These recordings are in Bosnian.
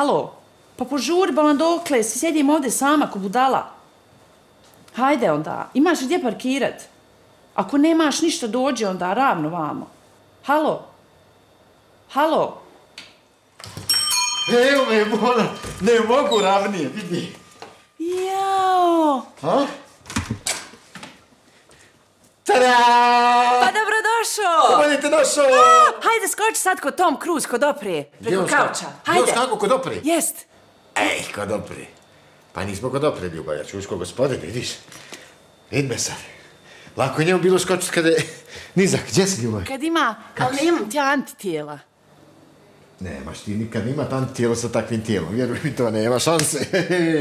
Halo, pa požuri balan dokle, si sjedim ovdje sama ko budala. Hajde onda, imaš gdje parkirat? Ako nemaš ništa, dođe onda ravno vamo. Halo? Halo? Evo me, Bona, ne mogu ravnije, vidi. Jao! Ha? Tada! Pa dobrodošao! Kako je te došao? Hajde, skoči sad kod Tom Cruise, kod oprije, preko kauča. Hajde. Hajde. kako kod opre? Jest. Ej, kod opre. Pa nismo kod opre, Ljubav, ja čuš ko gospodin, vidiš? Vid me sad. Lako je njemu bilo skočiti kada je nizak. Gdje si, Ljubav? Kad ima, ali nemam ti antitijela. Nemaš ti nikad ima tam tijelo sa takvim tijelom, vjeruj mi to, nema šanse.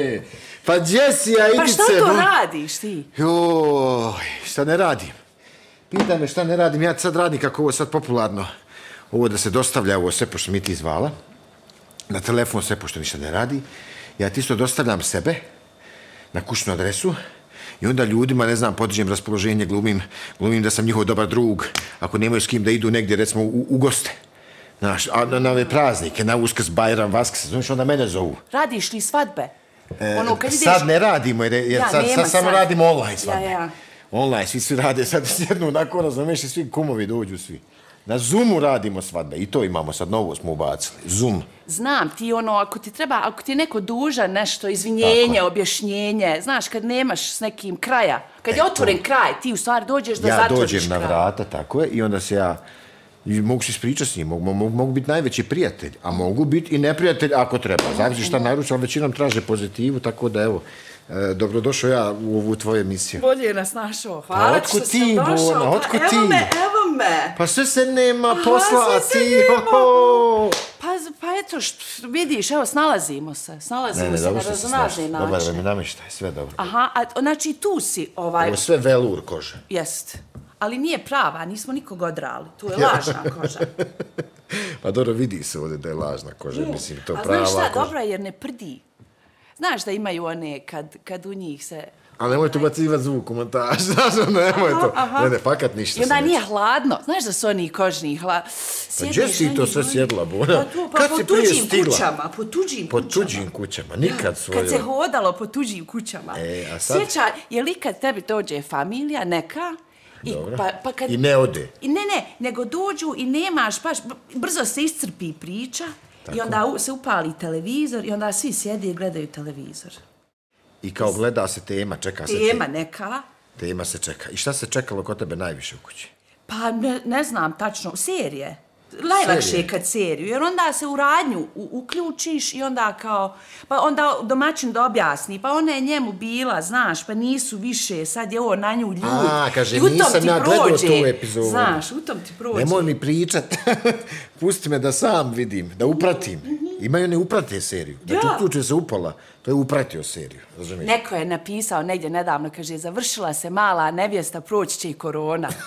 pa gdje si, ja Pa idice? šta to bo- radiš ti? Joj, šta ne radim? Pitaj me šta ne radim, ja sad radim kako ovo sad popularno. Ovo da se dostavlja, ovo sve pošto mi ti zvala. Na telefon sve pošto ništa ne radi. Ja ti isto dostavljam sebe na kućnu adresu i onda ljudima, ne znam, podižem raspoloženje, glumim, glumim da sam njihov dobar drug. Ako nemaju s kim da idu negdje, recimo, u, u goste. Znaš, a na, na ove praznike, na Uskrs, Bajram, Vaskrs, znaš, onda mene zovu. Radiš li svadbe? ono, kad ideš... E, Sad ne radimo, jer, jer Ja, sad, sad samo sad. radimo online svadbe. Ja, ja. Online, svi svi rade, sad sjednu nakon, razumiješ, i svi kumovi dođu svi. Na Zoomu radimo svadbe i to imamo, sad novo smo ubacili. Zoom. Znam, ti ono, ako ti treba, ako ti je neko duža nešto, izvinjenje, objašnjenje, znaš, kad nemaš s nekim kraja, kad je E, otvoren to. kraj, ti u stvari dođeš da ja zatvoriš dođem na kraj. vrata, tako je, i onda se ja i mogu se ispričati s njim, mogu, mogu, mogu biti najveći prijatelj, a mogu biti i neprijatelj ako treba. Zavisi šta naručujem, većinom traže pozitivu, tako da evo, e, dobrodošao ja u ovu tvoju emisiju. Bolje je nas našao, hvala otkud što ti, sam došao. Bona, Pa evo me, evo me. Pa sve se nema posla, a sve se ti... nema. Pa, pa eto, št, vidiš, evo, snalazimo se, snalazimo Ne, ne, se dobro na što raznorazne snašao. Dobar načine. mi namještaj, sve dobro. Aha, a, znači tu si, ovaj, Ovo sve velur kože. jest. Ali nije prava, nismo nikog odrali, tu je lažna koža. Pa dobro, vidi se ovdje da je lažna koža, mislim, to A prava znaš šta, koža. dobro je jer ne prdi. Znaš da imaju one kad, kad u njih se... Ali nemojte ubacivati zvuk u montaž, znaš, ono, nemoj to. aha. Ne, ne, fakat ništa I onda se nije neće. hladno. Znaš da su oni kožni hla... Pa gdje si to sve sjedla, Bona? Pa, tu, pa Kad po si tuđim kućama, po tuđim Po kućama. tuđim kućama, nikad svoje. Kad se hodalo po tuđim kućama. E, a sad? Sjeća, je li kad tebi dođe familija neka, I, Dobro. pa, pa kad, I ne ode. I ne, ne, nego dođu i nemaš, baš b- brzo se iscrpi priča i onda se upali televizor i onda svi sjede i gledaju televizor. I kao gleda se tema, čeka se Tema neka, Tema se čeka. I šta se čekalo kod tebe najviše u kući? pa ne, ne znam tačno, serije. Najlakše je kad seriju, jer onda se u radnju u, uključiš i onda kao, pa onda domaćin da objasni, pa ona je njemu bila, znaš, pa nisu više, sad je ovo na nju ljud. A, kaže, I u tom nisam ja gledao tu epizodu. Znaš, u tom ti prođe. Nemoj mi pričat. Pusti me da sam vidim, da upratim. Imaju ne uprate seriju. Znači, Ja. uključuje se upala. To je upratio seriju, razumiješ? Neko je napisao negdje nedavno, kaže, završila se mala nevjesta, proći će i korona.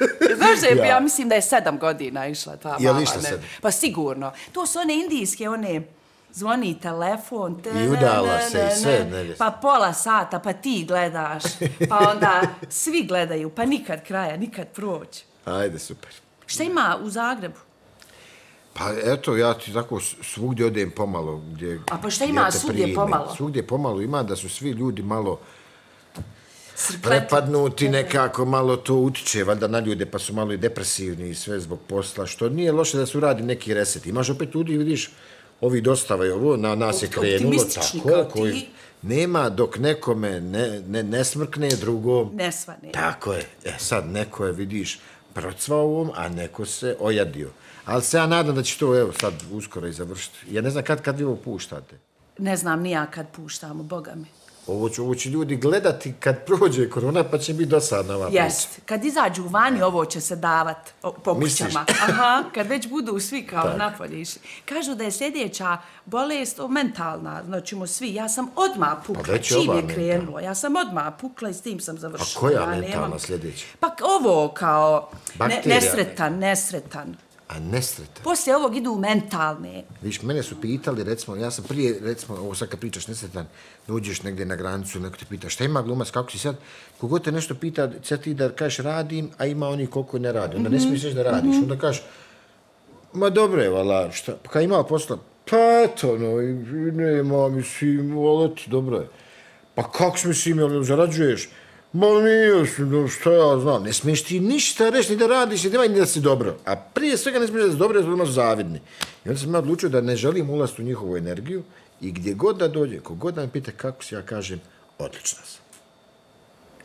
Znaš da je, ja. Ja. mislim da je sedam godina išla ta Je li išla ne- sedam? Pa sigurno. To su one indijske, one zvoni telefon, te, I udala ne, se ne, i sve ne, nevjesta. Pa pola sata, pa ti gledaš, pa onda svi gledaju, pa nikad kraja, nikad proći. Ajde, super. Šta ima u Zagrebu? Pa eto, ja ti tako svugdje odem pomalo. Gdje, A pa šta ima svugdje pomalo? Svugdje pomalo ima da su svi ljudi malo Srkleti. Prepadnuti nekako, malo to utiče valjda na ljude, pa su malo i depresivni i sve zbog posla, što nije loše da se uradi neki reset. Imaš opet ljudi, vidiš, ovi dostava i ovo, na nas je krenulo, tako, koji nema dok nekome ne, ne, ne smrkne drugo. Nesvane. Tako je. E sad, neko je, vidiš, procvao ovom, a neko se ojadio. Ali se ja nadam da će to, evo, sad uskoro i završiti. Ja ne znam kad, kad vi ovo puštate. Ne znam ni ja kad puštamo, boga mi. Ovo će, ovo će ljudi gledati kad prođe korona, pa će biti dosadna ova priča. Jest. Kad izađu vani, ovo će se davat o, po Misliš? kućama. Aha, kad već budu svi kao napolje išli. Kažu da je sljedeća bolest o, mentalna, znači mo svi. Ja sam odmah pukla, Pa već je čim je krenulo. Ja sam odmah pukla i s tim sam završila. A koja ja mentalna sljedeća? Pa ovo kao ne, nesretan, nesretan. A nesretan. Poslije ovog idu mentalne. Viš, mene su pitali, recimo, ja sam prije, recimo, ovo sad kad pričaš nesretan, dođeš negdje na granicu, neko te pita, šta ima glumac, kako si sad, kogod te nešto pita, sad ti da kažeš radim, a ima oni koliko ne radi, onda ne smiješ reći da radiš, onda kažeš, ma dobro je, vala, šta, pa kad ima posla, Pa eto, no, nema, mislim, voleti, dobro je. Pa kako si mislim, jel zarađuješ? Ma nije no šta ja znam, ne smiješ ti ništa reći, ni da radiš, ni da, ni da si dobro. A prije svega ne smiješ da si dobro, jer smo zavidni. I onda sam ja odlučio da ne želim ulaziti u njihovu energiju i gdje god da dođe, kogod da me pita kako si, ja kažem, odlična sam.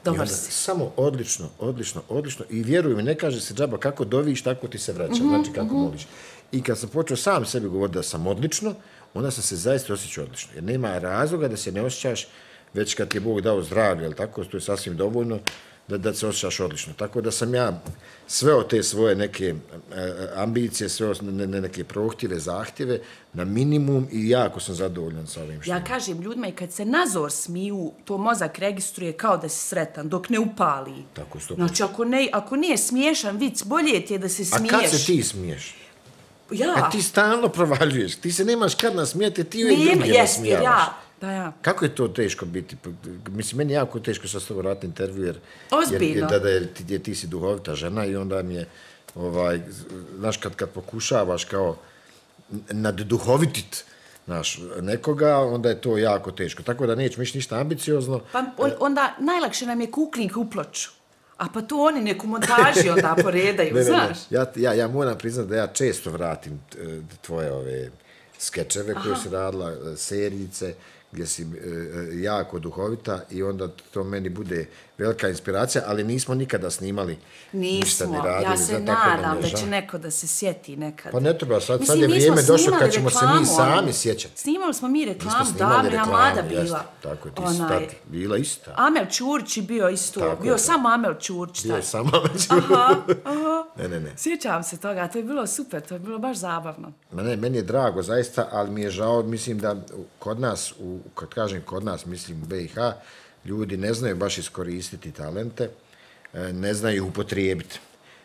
Dobar si. Samo odlično, odlično, odlično. I vjeruj mi, ne kaže se džaba kako doviš, tako ti se vraća. Znači kako moliš. I kad sam počeo sam sebi govoriti da sam odlično, onda sam se zaista osjećao odlično. Jer nema razloga da se ne osjećaš već kad ti je Bog dao zdravlje, jel tako, to je sasvim dovoljno da, da se osjećaš odlično. Tako da sam ja sve od te svoje neke e, ambicije, sve od ne, ne, neke prohtjeve, zahtjeve na minimum i jako sam zadovoljan sa ovim što Ja kažem ljudima i kad se nazor smiju, to mozak registruje kao da si sretan, dok ne upali. Tako, sto Znači, ako, ne, ako nije smiješan vic, bolje ti je da se A smiješ. kad se ti smiješ? Ja, A ti stalno provaljuješ, ti se nemaš kad nasmijeti, ti uvijek jest, jer nasmijavaš. ja, da ja. Kako je to teško biti? Mislim, meni je jako teško sa s tobom raditi intervju, jer, Ozbiljno. jer, jer, da, da, jer, ti, jer ti si duhovita žena i onda mi je, ovaj, znaš, kad, kad pokušavaš kao nadduhovitit, znaš, nekoga, onda je to jako teško. Tako da nećemo ići ništa ambiciozno. Pa on, onda najlakše nam je kukling u ploču. A pa to oni neku montaži onda poredaju, Ne, ne, ne. znaš? Ja, ja, ja moram priznati da ja često vratim e, tvoje ove skečeve koje si radila, e, serijice, gdje si e, e, jako duhovita i onda to meni bude velika inspiracija, ali nismo nikada snimali ništa ni Nismo, radili. ja se nadam je da žao. će neko da se sjeti nekad. Pa ne treba, sad, sad Mislim, je mi vrijeme došlo kad ćemo se reklamu, mi sami sjećati. Snimali smo mi Mi smo reklamu, snimali davno, ja reklamu, mlada jeste. bila. Tako, ti si Onaj, tad bila ista. Amel Ćurć je bio isto, Tako bio je. samo Amel Ćurć. Bio je tad. sama već. Aha, aha. Ne, ne, ne. Sjećam se toga, to je bilo super, to je bilo baš zabavno. Ma ne, meni je drago zaista, ali mi je žao, mislim da kod nas, u, kad kažem kod nas, mislim u BiH, ljudi ne znaju baš iskoristiti talente, e, ne znaju upotrijebiti.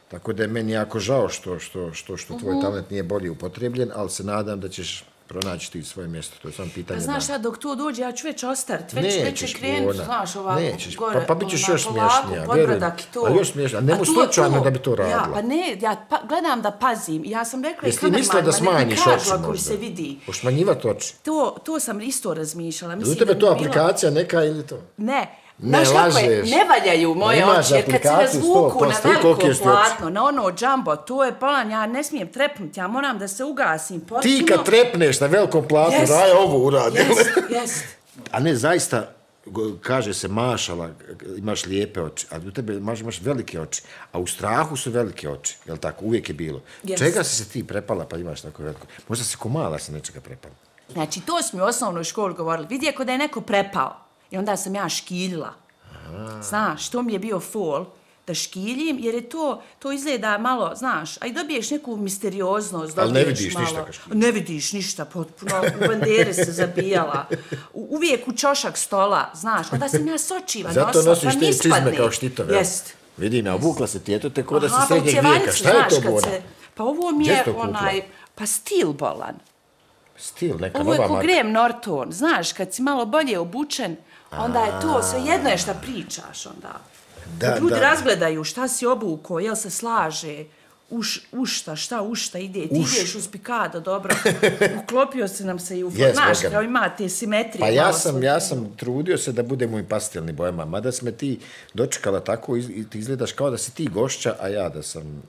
Tako da je meni jako žao što, što, što, što tvoj talent nije bolje upotrebljen, ali se nadam da ćeš pronaći ti svoje mjesto. To je samo pitanje Pa znaš šta, dok to dođe, ja ću već ostariti, već, će Nećeš, krenuti, Bona. znaš, ovako, Nećeš, gore, pa- pa bit ćeš ona, još smješnija, podgradak vjeruj. i to. Ali još smješnija, a nemoj slučajno da bi to Ja, radila. pa ne, ja pa, gledam da pazim, ja sam rekla i Jesi ti mislila da kamermanima, nek mi smanjiš kažu ako se vidi. Ošmanjivati oči. To, to sam isto razmišljala. Je Mislim u tebe to bi bilo- aplikacija neka ili to? Ne. Ne Znaš kako je, lažeš. ne valjaju moje imaš oči, jer kad se razvuku na 100%, koliko veliko je platno, na ono džambo, to je plan, ja ne smijem trepnuti, ja moram da se ugasim potpuno. Ti kad trepneš na velikom platu, Jest. Raja ovo uradi. Jest, jest. A ne, zaista, go- kaže se mašala, imaš lijepe oči, a u tebe imaš, imaš velike oči, a u strahu su velike oči, jel tako, uvijek je bilo. Jest. Čega si se ti prepala pa imaš tako veliko? Možda si ko mala se nečega prepala. Znači, to smo u osnovnoj školi govorili. Vidi ako da je neko prepao. I onda sam ja škiljila. Znaš, to mi je bio fol da škiljim, jer je to, to izgleda malo, znaš, a i dobiješ neku misterioznost. Ali ne vidiš malo, ništa škiljiš. Ne vidiš ništa, potpuno u bandere se zabijala. U, uvijek u čošak stola, znaš, onda sam ja sočiva Zato nosila, nosiš pa te čizme kao štitove. Jest. Vidim, ja obukla se ti, te ko da si pa srednjeg vijeka. Šta je to, se- Pa ovo mi je onaj, pa stil bolan. Stil, neka Ovo je nova marka. Graham Norton, znaš, kad si malo bolje obučen, onda je to sve jedno je šta pričaš onda. Da, Da, ljudi da. razgledaju šta si obuko, jel se slaže, uš, ušta, šta ušta ide, ti Uš. ideš uz pikado, dobro, uklopio se nam se i u, znaš, Boga mi. kao ima te simetrije. Pa ja sam, ja sam trudio se da budem u pastelni bojama, mada sme ti dočekala tako i ti izgledaš kao da si ti gošća, a ja da sam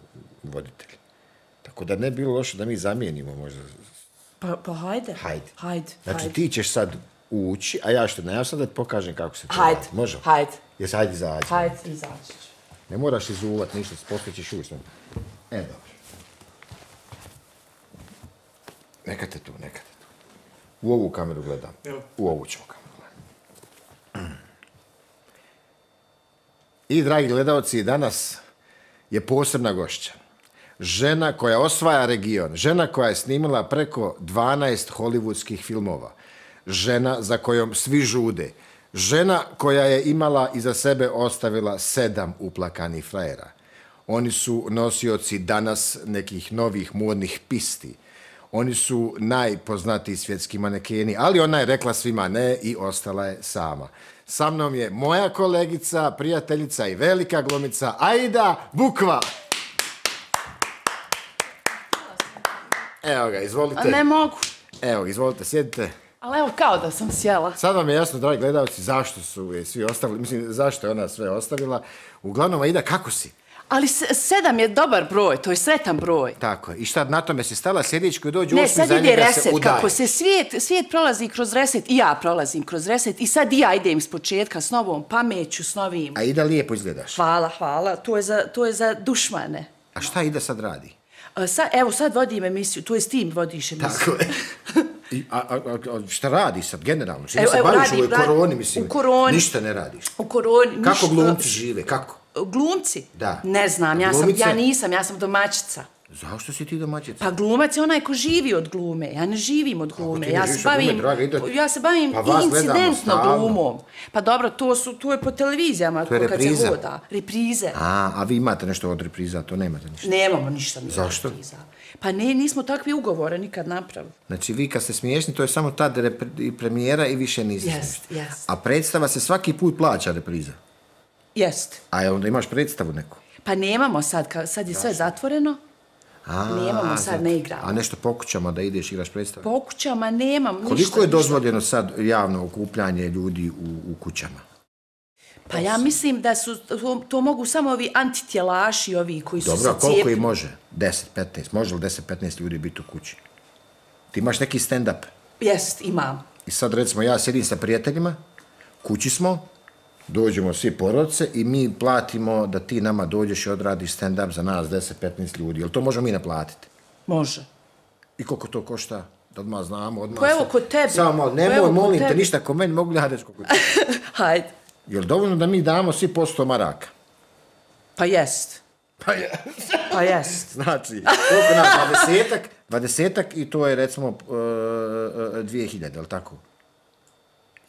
voditelj. Tako da ne bi bilo loše da mi zamijenimo možda. Pa, pa hajde. Hajde. Hajde, Znači hajde. ti ćeš sad ući, a ja što ne, ja sad da ti pokažem kako se to Hajde, radi. Može? hajde. Jes, hajde izađi. Hajde, izaći ću. Ne moraš izuvat ništa, poslije ćeš ući. E, dobro. Neka te tu, neka te tu. U ovu kameru gledam. U ovu ćemo kameru gledam. I, dragi gledalci, danas je posebna gošća. Žena koja osvaja region, žena koja je snimila preko 12 hollywoodskih filmova, žena za kojom svi žude, žena koja je imala iza sebe ostavila sedam uplakanih frajera. Oni su nosioci danas nekih novih modnih pisti. Oni su najpoznatiji svjetski manekeni, ali ona je rekla svima ne i ostala je sama. Sa mnom je moja kolegica, prijateljica i velika glumica Aida Bukva. Evo ga, izvolite. A ne mogu. Evo, izvolite, sjedite. Ali evo kao da sam sjela. Sad vam je jasno, dragi gledalci, zašto su je svi ostavili, mislim, zašto je ona sve ostavila. Uglavnom, Aida, kako si? Ali sedam je dobar broj, to je sretan broj. Tako je. I šta, na tome si stala, sjedić koji dođe Ne, osmi, sad za ide njega se reset, udaje. kako se svijet, svijet prolazi kroz reset, i ja prolazim kroz reset, i sad i ja idem s početka s novom pameću, s novim. Aida, lijepo izgledaš. Hvala, hvala, to je za, to je za dušmane. A šta Aida sad radi? Sa, evo, sad vodim emisiju, to je s tim vodiš emisiju. Tako je. I, a, a, a, šta radi sad, generalno? Evo, se evo, baviš u ovoj koroni, mislim? U koroni. Ništa ne radiš. U koroni, Kako ništa- glumci žive, kako? Glumci? Da. Ne znam, ja, sam, ja nisam, ja sam domaćica. Zašto si ti domaćica? Pa glumac je onaj ko živi od glume, ja ne živim od glume, ja se od glume, bavim, draga, ide- ja se bavim Pa incidentno glumom. Pa dobro, to su, to je po televizijama, To je kad se hoda. Reprize. A, a vi imate nešto od repriza, to nemate ništa. Nemamo ništa mi od Zašto? repriza. Pa ne, nismo takvi ugovore nikad napravili. Znači, vi kad ste smiješni, to je samo tad i premijera i više Jest, smiješni. jest. A predstava se svaki put plaća repriza. Jest. A onda imaš predstavu neku. Pa nemamo sad, sad je sve zatvoreno, A, Nemamo sad, zato. ne igramo. A nešto po kućama da ideš igraš predstavu? po kućama nemam ništa. Koliko je ništa. dozvoljeno sad javno okupljanje ljudi u, u kućama? Pa ja mislim da su, to, to mogu samo ovi antitjelaši, ovi koji su Dobro, se koliko cijepili. i može? 10, 15. Može li 10, 15 ljudi biti u kući? Ti imaš neki stand-up. Jest, imam. I sad recimo ja sjedim sa prijateljima, kući smo, dođemo svi porodice i mi platimo da ti nama dođeš i odradiš stand-up za nas 10-15 ljudi. Jel to možemo mi naplatiti? Može. I koliko to košta? Da odmah znamo, odmah Pa evo kod tebi. Samo Pa nemoj, molim te, ništa ko meni, mogu li ja reći koliko je? Hajde. Jel dovoljno da mi damo svi po 100 maraka? Pa jest. Pa je. Pa jest. Znači, koliko nam, dvadesetak, dvadesetak i to je recimo uh, uh, dvije hiljade, jel tako?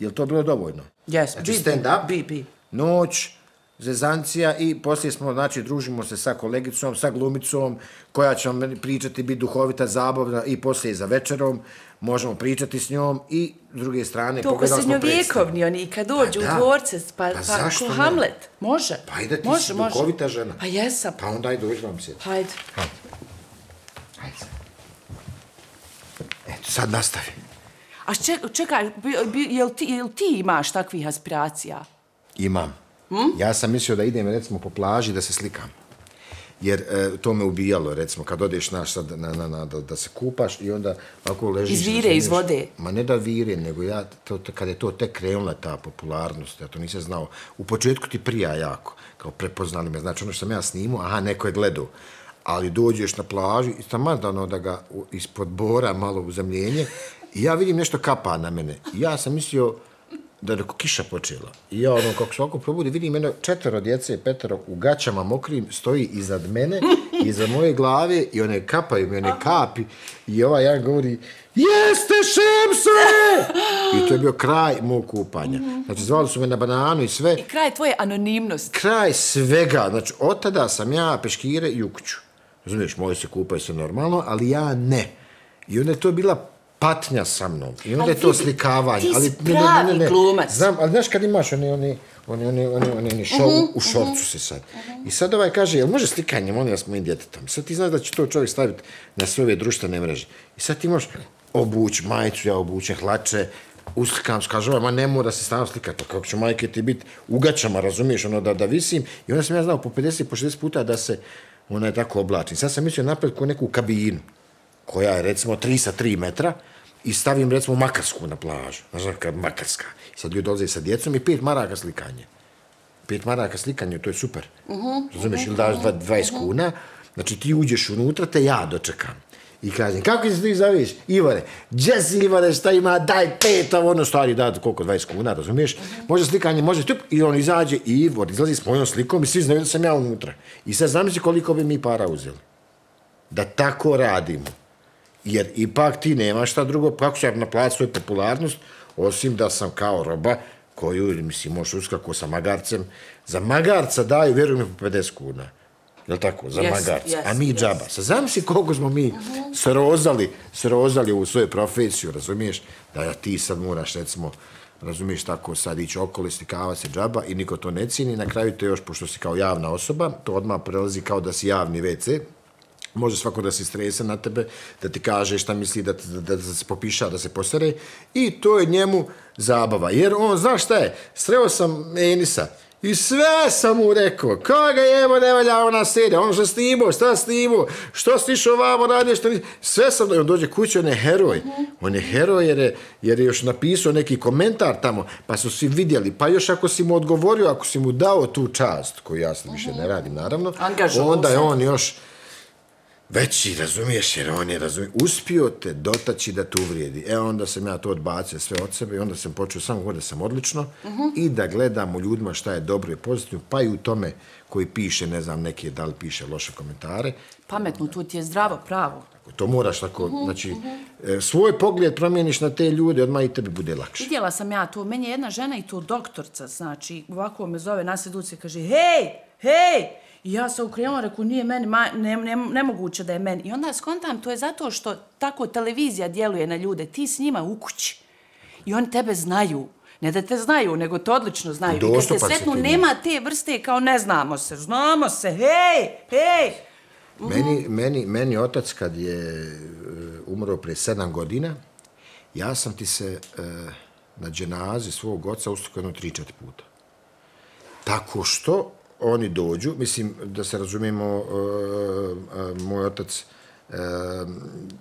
Jel to bilo dovoljno? Jest. Znači bi, stand up, Bi, bi. noć, zezancija i poslije smo, znači, družimo se sa kolegicom, sa glumicom, koja će vam pričati, biti duhovita, zabavna i poslije za večerom, možemo pričati s njom i s druge strane To pogledali smo predstavu. srednjovjekovni, oni kad dođu Pa u dvorce, pa, Pa pa, ko ne? Hamlet. Može. Pa ajde, ti može, si može. duhovita žena. Pa jesam. Pa onda ajde, dođi vam sjeti. Hajde. Ajde. Eto, sad nastavi. A ček, čekaj, bi, jel, ti, jel ti imaš takvih aspiracija? Imam. Ja sam mislio da idem recimo po plaži da se slikam. Jer e, to me ubijalo, recimo, kad odeš naš sad na, na, na, da, da se kupaš i onda ovako ležiš... Iz vire, iz vode. Ma ne da vire, nego ja, to, to, kad je to tek krenula ta popularnost, ja to nisam znao. U početku ti prija jako, kao prepoznali me. Znači, ono što sam ja snimao, aha, neko je gledao. Ali dođeš na plažu i tamo da, ono, da ga ispod bora malo u zemljenje i ja vidim nešto kapa na mene. I ja sam mislio, da je neko kiša počela. I ja ono, kako se ovako probudi, vidim jedno četvero djece, petero u gaćama mokrim, stoji iznad mene, iza moje glave i one kapaju mi, one kapi. I ova jedan govori, jeste šemse! I to je bio kraj mog kupanja. Znači, zvali su me na bananu i sve. I kraj tvoje anonimnosti. Kraj svega. Znači, od tada sam ja peškire i u kuću. Razumiješ, moji se kupaju se normalno, ali ja ne. I onda je to bila patnja sa mnom. I onda Ali je to ti- slikavanje. ti si ali, pravi glumac. Znam, ali znaš kad imaš oni, oni, oni, oni, oni, oni, oni šov, Mhm, u šorcu se sad. I sad ovaj kaže, jel može slikanje, molim vas, mojim djetetom? Sad ti znaš da će to čovjek staviti na sve ove društvene mreže. I sad ti možeš obući majicu, ja obučem hlače, uslikam, kaže, ovaj, ma ne mora se stavno slikati, pa kako će majke ti biti u gaćama, razumiješ, ono, da, da visim. I onda sam ja znao po 50, po 60 puta da se ona je tako oblačim. Sad sam mislio napraviti ko neku kabinu, koja je recimo 3 sa 3 metra, i stavim recimo makarsku na plažu. Znaš, neka makarska. Sad ljudi dolaze sa djecom i pet maraka slikanje. Pet maraka slikanje, to je super. Uh -huh, Razumiješ, ili daš dva- 20 kuna, znači ti uđeš unutra, te ja dočekam. I kažem, kako se ti zoveš? Ivore, gdje si Ivore, šta ima, daj pet, ovo ono stvari, da, koliko, 20 kuna, razumiješ? Može slikanje, može tup, i on izađe, i Ivor izlazi s mojom slikom i svi znaju da sam ja unutra. I sad zamisli koliko bi mi para uzeli. Da tako radimo. Jer ipak ti nemaš šta drugo, kako ću ja naplatiti svoju popularnost, osim da sam kao roba koju, mislim, možeš uskako sa magarcem. Za magarca daju, vjerujem po 50 kuna. Jel tako? Za Yes, magarca. yes, A mi yes. džaba. Sad zamisli koliko smo mi srozali, srozali u svoju profesiju, razumiješ? Da ja ti sad moraš, recimo, razumiješ tako sad ići okolo, slikava se džaba i niko to ne cijeni. Na kraju te još, pošto si kao javna osoba, to odmah prelazi kao da si javni WC, Može svako da se strese na tebe, da ti kaže šta misli, da, da, da, da se popiša, da se posere. I to je njemu zabava. Jer on, znaš šta je, sreo sam Enisa, I sve sam mu rekao, koga jebo ne valja ona serija, on što snimao, šta snimao, što si išao vamo, radio što nisi, sve sam, on dođe kući, on je heroj, on je heroj jer je, jer je još napisao neki komentar tamo, pa su svi vidjeli, pa još ako si mu odgovorio, ako si mu dao tu čast, koju ja sad više ne radim, naravno, Angažovao onda je on još, veći, razumiješ, jer on je razumije, uspio te dotaći da te uvrijedi. E, onda sam ja to odbacio sve od sebe i onda sam počeo samo govoriti da sam odlično uh -huh. i da gledam u ljudima šta je dobro i pozitivno, pa i u tome koji piše, ne znam, neki da li piše loše komentare. Pametno, tu ti je zdravo, pravo. To moraš tako, uh -huh, znači, uh -huh. svoj pogled promijeniš na te ljude, odmah i tebi bude lakše. Vidjela sam ja to, meni je jedna žena i to doktorca, znači, ovako me zove na kaže, hej, hej, I ja sam ukrenula, rekao, nije meni, ma, ne, ne, nemoguće da je meni. I onda skontam, to je zato što tako televizija djeluje na ljude. Ti s njima u kući. I oni tebe znaju. Ne da te znaju, nego te odlično znaju. I kad si sretnu, nema te vrste kao ne znamo se. Znamo se, hej, hej. Meni, meni, meni otac kad je e, umro prije sedam godina, ja sam ti se e, na dženazi svog oca ustukao jedno tri, četiri puta. Tako što oni dođu, mislim da se razumijemo, e, e, moj otac e,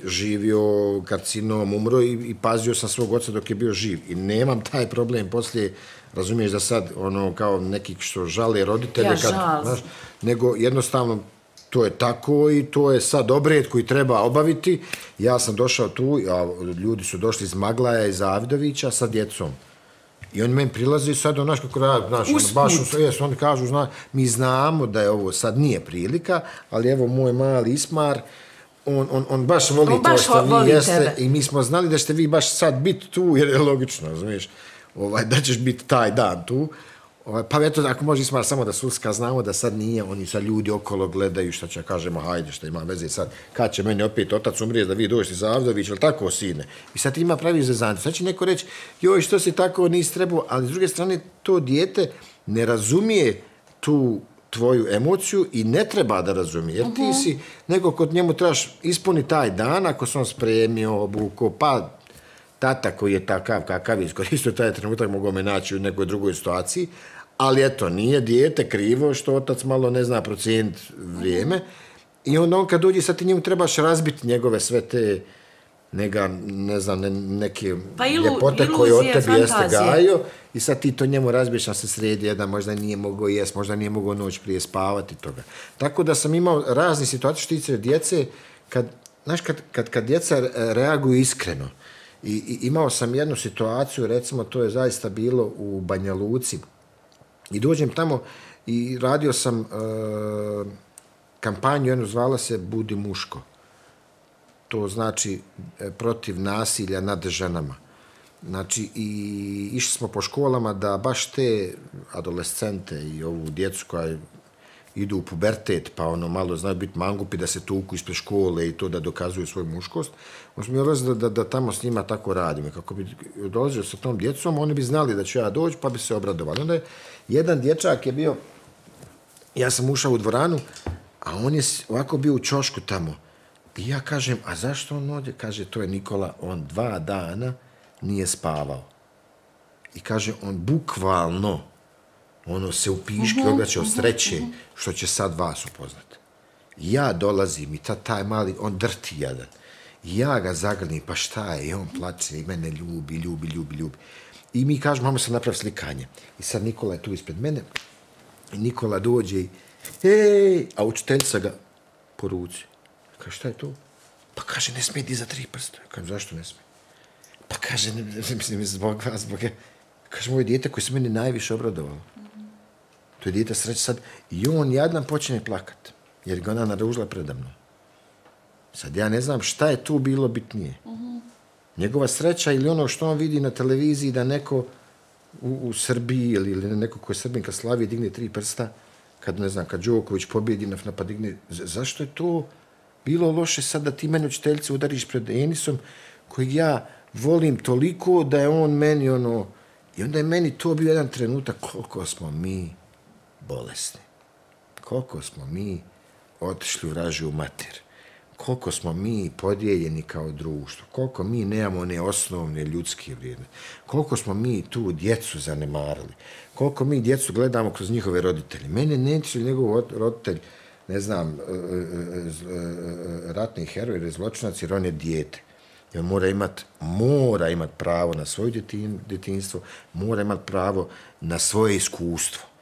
živio karcinom, umro i, i pazio sam svog oca dok je bio živ. I nemam taj problem poslije, razumiješ da sad, ono, kao neki što žale roditelje, Ja kad, žal. znaš, nego jednostavno to je tako i to je sad obred koji treba obaviti. Ja sam došao tu, a ljudi su došli iz Maglaja i Zavidovića sa djecom. I oni meni prilaze i sad, znaš kako rad, znaš, ono, baš jes, oni kažu, zna, mi znamo da je ovo sad nije prilika, ali evo moj mali Ismar, on, on, on baš voli On to baš što vi jeste tebe. i mi smo znali da ćete vi baš sad biti tu, jer je logično, razumiješ, ovaj, da ćeš biti taj dan tu. Ovaj, pa eto, ako može Ismar samo da suska, znamo da sad nije, oni sad ljudi okolo gledaju šta će kažemo, hajde, šta ima veze sad, kad će meni opet otac umrijeti da vi došli za Avdović, ili tako, sine? I sad ima pravi zezanci. Sad će neko reći, joj, što si tako nisi trebao, ali s druge strane, to dijete ne razumije tu tvoju emociju i ne treba da razumije, jer ti si neko kod njemu trebaš ispuni taj dan, ako sam spremio, obuko, pa tata koji je takav kakav je iskoristio taj trenutak mogao me naći u nekoj drugoj situaciji, ali eto, nije dijete krivo što otac malo ne zna procijeniti vrijeme i onda on kad dođe sad ti njemu trebaš razbiti njegove sve te nega, ne znam, ne, neke Pa ilu- ljepote koje od tebi jeste fantazije. gajio i sad ti to njemu razbiješ na se sredi jedan, možda nije mogao jest, možda nije mogao noć prije spavati toga. Tako da sam imao razne situacije što tiče djece, kad, znaš, kad, kad, kad djeca re- reaguju iskreno, I, i imao sam jednu situaciju, recimo to je zaista bilo u Banja Luci. I dođem tamo i radio sam e, kampanju, jednu zvala se Budi muško. To znači e, protiv nasilja nad ženama. Znači, i išli smo po školama da baš te adolescente i ovu djecu koja idu u pubertet, pa ono malo znaju biti mangupi da se tuku ispred škole i to da dokazuju svoju muškost. On smo mi da, da, da tamo s njima tako radimo. Kako bi dolazio sa tom djecom, oni bi znali da ću ja doći, pa bi se obradovali. Onda je jedan dječak je bio, ja sam ušao u dvoranu, a on je ovako bio u čošku tamo. I ja kažem, a zašto on ovdje? Kaže, to je Nikola, on dva dana nije spavao. I kaže, on bukvalno, ono se u piški obraća od sreće što će sad vas upoznati. Ja dolazim i ta, taj mali, on drti jadan. I ja ga zagrlim, pa šta je? I on plače i mene ljubi, ljubi, ljubi, ljubi. I mi kažemo, mamo se napravi slikanje. I sad Nikola je tu ispred mene. I Nikola dođe i, hej, a učiteljica ga po ruci. Kaže, šta je to? Pa kaže, ne smije dizati tri prsta. Kažem, zašto ne smije? Pa kaže, ne, ne, mislim, zbog vas, zbog je. Kaže, moje dijete koje se meni najviše obradovalo. To je dijete sreće sad. I on jadan počne plakat. Jer ga ona naružila predamno. Sad ja ne znam šta je tu bilo bitnije. Njegova sreća ili ono što on vidi na televiziji da neko u, u Srbiji ili, ili neko ko je Srbin kad slavi digne tri prsta, kad ne znam, kad Đoković pobjedi na, pa digne, zašto je to bilo loše sad da ti mene učiteljice udariš pred Enisom kojeg ja volim toliko da je on meni ono, i onda je meni to bio jedan trenutak koliko smo mi bolesni. Koliko smo mi otišli u ražu mater. koliko smo mi podijeljeni kao društvo, koliko mi nemamo one osnovne ljudske vrijednosti, koliko smo mi tu djecu zanemarili, koliko mi djecu gledamo kroz njihove roditelje. Mene neće njegov roditelj, ne znam, e, e, e, ratni heroj ili zločinac, jer on je dijete. Jer on mora imat, mora imat pravo na svoje djetinstvo, mora imat pravo na svoje iskustvo.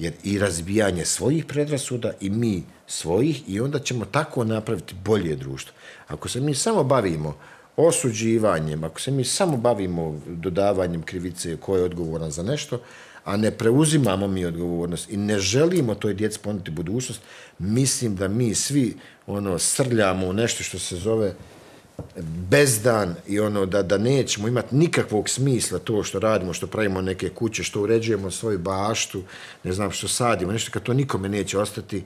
Jer i razbijanje svojih predrasuda i mi svojih i onda ćemo tako napraviti bolje društvo. Ako se mi samo bavimo osuđivanjem, ako se mi samo bavimo dodavanjem krivice ko je odgovoran za nešto, a ne preuzimamo mi odgovornost i ne želimo toj djeci ponuditi budućnost, mislim da mi svi ono srljamo u nešto što se zove bezdan i ono da da nećemo imati nikakvog smisla to što radimo, što pravimo neke kuće, što uređujemo svoju baštu, ne znam što sadimo, nešto kad to nikome neće ostati,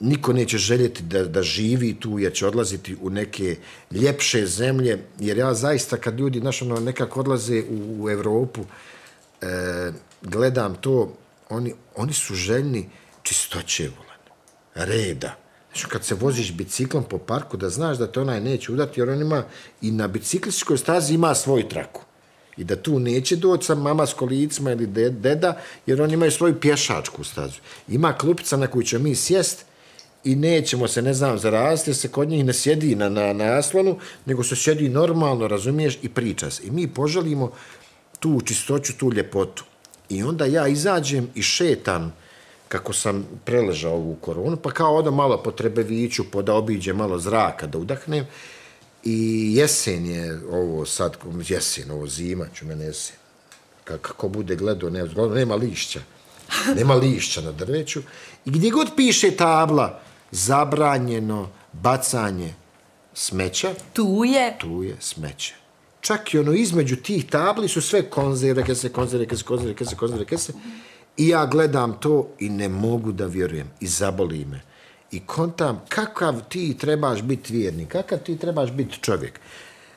niko neće željeti da, da živi tu jer će odlaziti u neke ljepše zemlje, jer ja zaista kad ljudi znaš, ono, nekako odlaze u, u Evropu, e, gledam to, oni, oni su željni čistoće volan, reda. Kad se voziš biciklom po parku, da znaš da te onaj neće udati, jer on ima i na biciklističkoj stazi ima svoj traku. I da tu neće doći sa mama s kolicima ili deda, jer oni imaju svoju pješačku stazu. Ima klupica na koju ćemo mi sjest i nećemo se, ne znam, zaraziti, se kod njih ne sjedi na, na, na aslonu, nego se sjedi normalno, razumiješ, i priča se. I mi poželimo tu čistoću, tu ljepotu. I onda ja izađem i šetam kako sam preležao ovu koronu, pa kao odam malo po Trebeviću, po da obiđe malo zraka, da udahnem. I jesen je ovo sad, jesen, ovo zima, ću mene jesen. Kako bude gledao, ne, nema lišća. Nema lišća na drveću. I gdje god piše tabla, zabranjeno bacanje smeća. Tu je. Tu je smeće. Čak i ono između tih tabli su sve konzerve, kese, konzerve, kese, konzerve, kese, konzerve, kese. I ja gledam to i ne mogu da vjerujem. I zaboli me. I kontam kakav ti trebaš biti vjernik, kakav ti trebaš biti čovjek.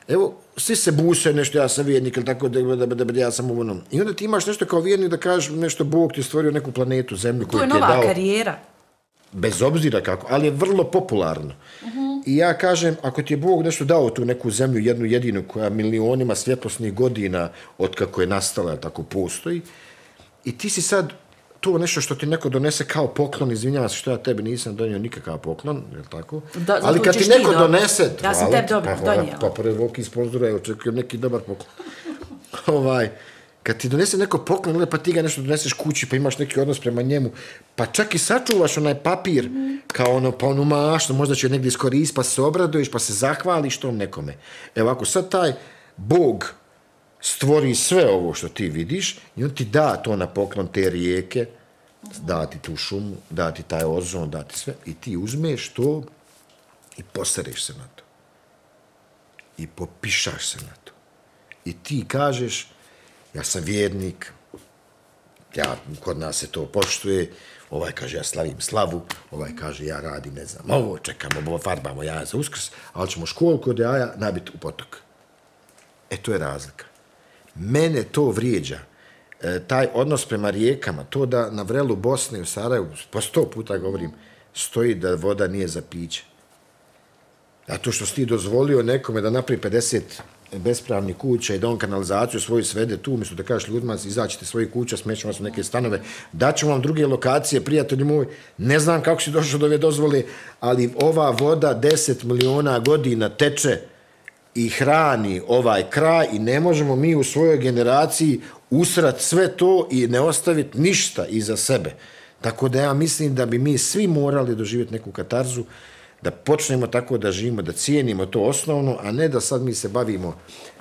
Evo, svi se buse nešto, ja sam vjernik, ili tako, da, da, da, da, ja sam u onom. I onda ti imaš nešto kao vjernik da kažeš nešto, Bog ti stvorio neku planetu, zemlju koju ti je dao. To je nova karijera bez obzira kako, ali je vrlo popularno. Uh -huh. I ja kažem, ako ti je Bog nešto dao tu neku zemlju, jednu jedinu, koja milionima svjetlosnih godina od kako je nastala, tako postoji, i ti si sad to nešto što ti neko donese kao poklon, izvinjavam se što ja tebi nisam donio nikakav poklon, je tako? Do, ali kad ti neko ti donese, ja sam tebi dobro pa, donio. Pa, pa, pa, pa, sponzora, očekujem neki dobar poklon. ovaj, kad ti donese neko poklon, pa ti ga nešto doneseš kući, pa imaš neki odnos prema njemu, pa čak i sačuvaš onaj papir, mm. kao ono, pa ono mašno, možda će negdje iskoristiti, pa se obraduješ, pa se zahvališ tom nekome. Evo, ako sad taj Bog stvori sve ovo što ti vidiš, i on ti da to na poklon te rijeke, da ti tu šumu, da ti taj ozon, da ti sve, i ti uzmeš to i posereš se na to. I popišaš se na to. I ti kažeš, ja sam vjernik, ja, kod nas se to poštuje, ovaj kaže ja slavim slavu, ovaj kaže ja radim, ne znam, ovo čekamo, ovo farbamo jaja za uskrs, ali ćemo školu kod jaja nabiti u potok. E, to je razlika. Mene to vrijeđa, e, taj odnos prema rijekama, to da na vrelu Bosne u Sarajevu, po sto puta govorim, stoji da voda nije za piće. A to što si ti dozvolio nekome da napravi 50 bespravni kuća i da on kanalizaciju svoju svede tu, umjesto da kažeš ljudima, izaćete svoje kuće, smećemo vas u neke stanove, daćemo vam druge lokacije, prijatelji moj, ne znam kako si došao do ove dozvole, ali ova voda 10 miliona godina teče i hrani ovaj kraj i ne možemo mi u svojoj generaciji usrat sve to i ne ostaviti ništa iza sebe. Tako da ja mislim da bi mi svi morali doživjeti neku katarzu, da počnemo tako da živimo, da cijenimo to osnovno, a ne da sad mi se bavimo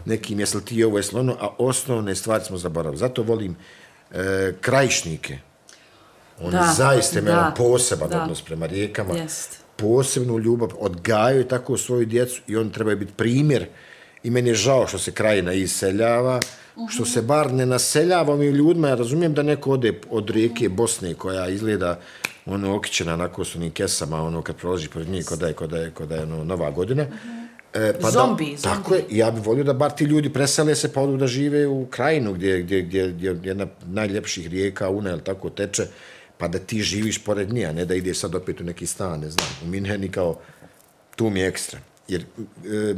nekim, jesli ti ovo, jesli ono, a osnovne stvari smo zaboravili. Zato volim e, krajišnike. Oni da, zaista imaju poseban da. odnos prema rijekama, Jest. Posebnu ljubav, odgajaju tako svoju djecu i oni trebaju biti primjer. I meni je žao što se krajina iseljava, uh -huh. što se bar ne naseljava mi ljudima. Ja razumijem da neko ode od rijeke Bosne koja izgleda ono okićena onako s onim kesama, ono kad prolazi pored njih, kod je, kod je, kod je ono, nova godina. E, pa zombi, da, zombi. Tako je, ja bih volio da bar ti ljudi presele se pa odu da žive u krajinu gdje, gdje, gdje, gdje jedna najljepših rijeka, una, ili tako, teče, pa da ti živiš pored nje, a ne da ide sad opet u neki stan, ne znam, u Minheni kao tu mi je ekstra. Jer, e,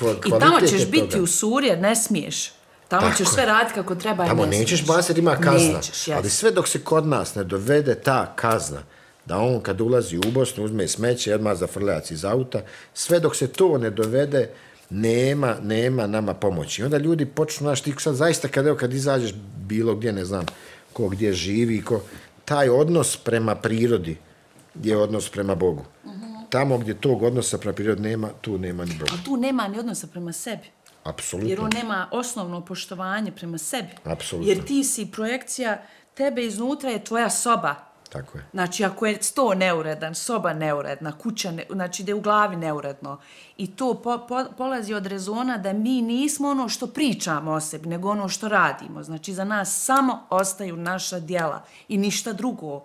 kva- I tamo ćeš je biti toga. u suri jer ne smiješ. Tamo Tako ćeš je. sve raditi kako treba Tamo ne nećeš jer ima kazna. Nećeš, jes. ali sve dok se kod nas ne dovede ta kazna, da on kad ulazi u Bosnu uzme smeće i odmah zafrljac iz auta, sve dok se to ne dovede, nema, nema nama pomoći. I onda ljudi počnu, znaš, ti sad zaista kad, evo, kad izađeš bilo gdje, ne znam, ko gdje živi, ko, taj odnos prema prirodi je odnos prema Bogu. Tamo gdje tog odnosa prema prirodi nema, tu nema ni Boga. Ali tu nema ni odnosa prema sebi. Apsolutno. Jer on nema osnovno poštovanje prema sebi. Apsolutno. Jer ti si projekcija, tebe iznutra je tvoja soba. Tako je. Znači, ako je sto neuredan, soba neuredna, kuća, ne, znači da je u glavi neuredno. I to po, po, polazi od rezona da mi nismo ono što pričamo o sebi, nego ono što radimo. Znači, za nas samo ostaju naša dijela i ništa drugo.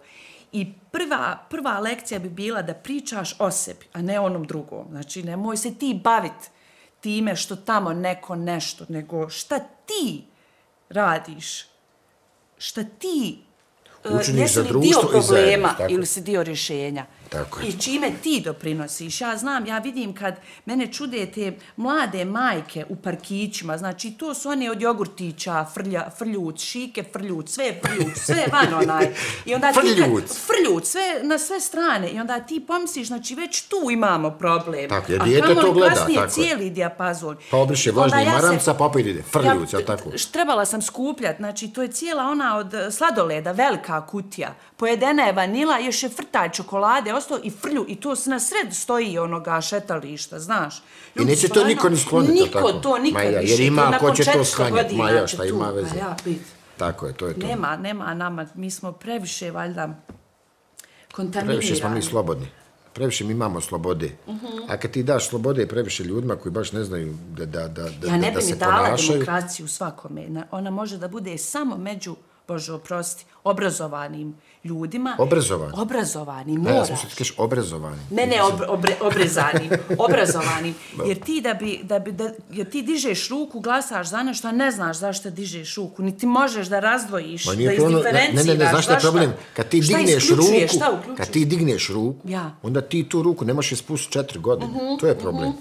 I prva, prva lekcija bi bila da pričaš o sebi, a ne onom drugom. Znači, nemoj se ti baviti time što tamo neko nešto, nego šta ti radiš, šta ti jesi za društvo i zajednicu, problema ili si dio rješenja. Tako je. I čime ti doprinosiš. Ja znam, ja vidim kad mene čude te mlade majke u parkićima, znači to su one od jogurtića, frlja, frljuc, šike, frljuc, sve frljuc, sve van onaj. I onda ti kad, Frljuc. frljuc, sve, na sve strane. I onda ti pomisliš, znači već tu imamo problem. Tako je, A dijete to gleda, kasnije tako je. cijeli dijapazon. Pa obriše vlažni ja maramca, pa opet ide, frljuc, jel tako? Trebala sam skupljat, znači to je cijela ona od sladoleda, velika kutija. Pojedena je vanila, još je frtaj čokolade, ostao i frlju, i to se na sred stoji onoga šetališta, znaš. I neće to niko ni skloniti, Niko tako? to nikad Ma ja, više. jer ima ko će to 400 sklanjati. godina Ma ja, će šta tu, ima pa veze? ja, bit. Tako je, to je to. Nema, nema nama, mi smo previše, valjda, kontaminirani. Previše smo mi slobodni. Previše mi imamo slobode. Mhm. A kad ti daš slobode previše ljudima koji baš ne znaju da, da, da, da, Ja ne da bi mi se dala ponašaju, demokraciju svakome. Na- Ona može da bude samo među, Bože oprosti, obrazovanim ljudima. Obrazovani? Obrazovani, Ne, ja moraš. sam ti kažeš obrazovani. Ne, ne, ob, obre, obrezanim, obrazovanim. Jer ti da bi, da bi, da, jer ti dižeš ruku, glasaš za nešto, a ne znaš zašto dižeš ruku, niti možeš da razdvojiš, Ma da to ono, ne, izdiferenciraš. ne, ne, znaš šta je problem? Kad ti Šta digneš ruku, Šta kad ti digneš ruku, Ja. onda ti tu ruku ne možeš je spustiti četiri godine. Mhm, to je problem.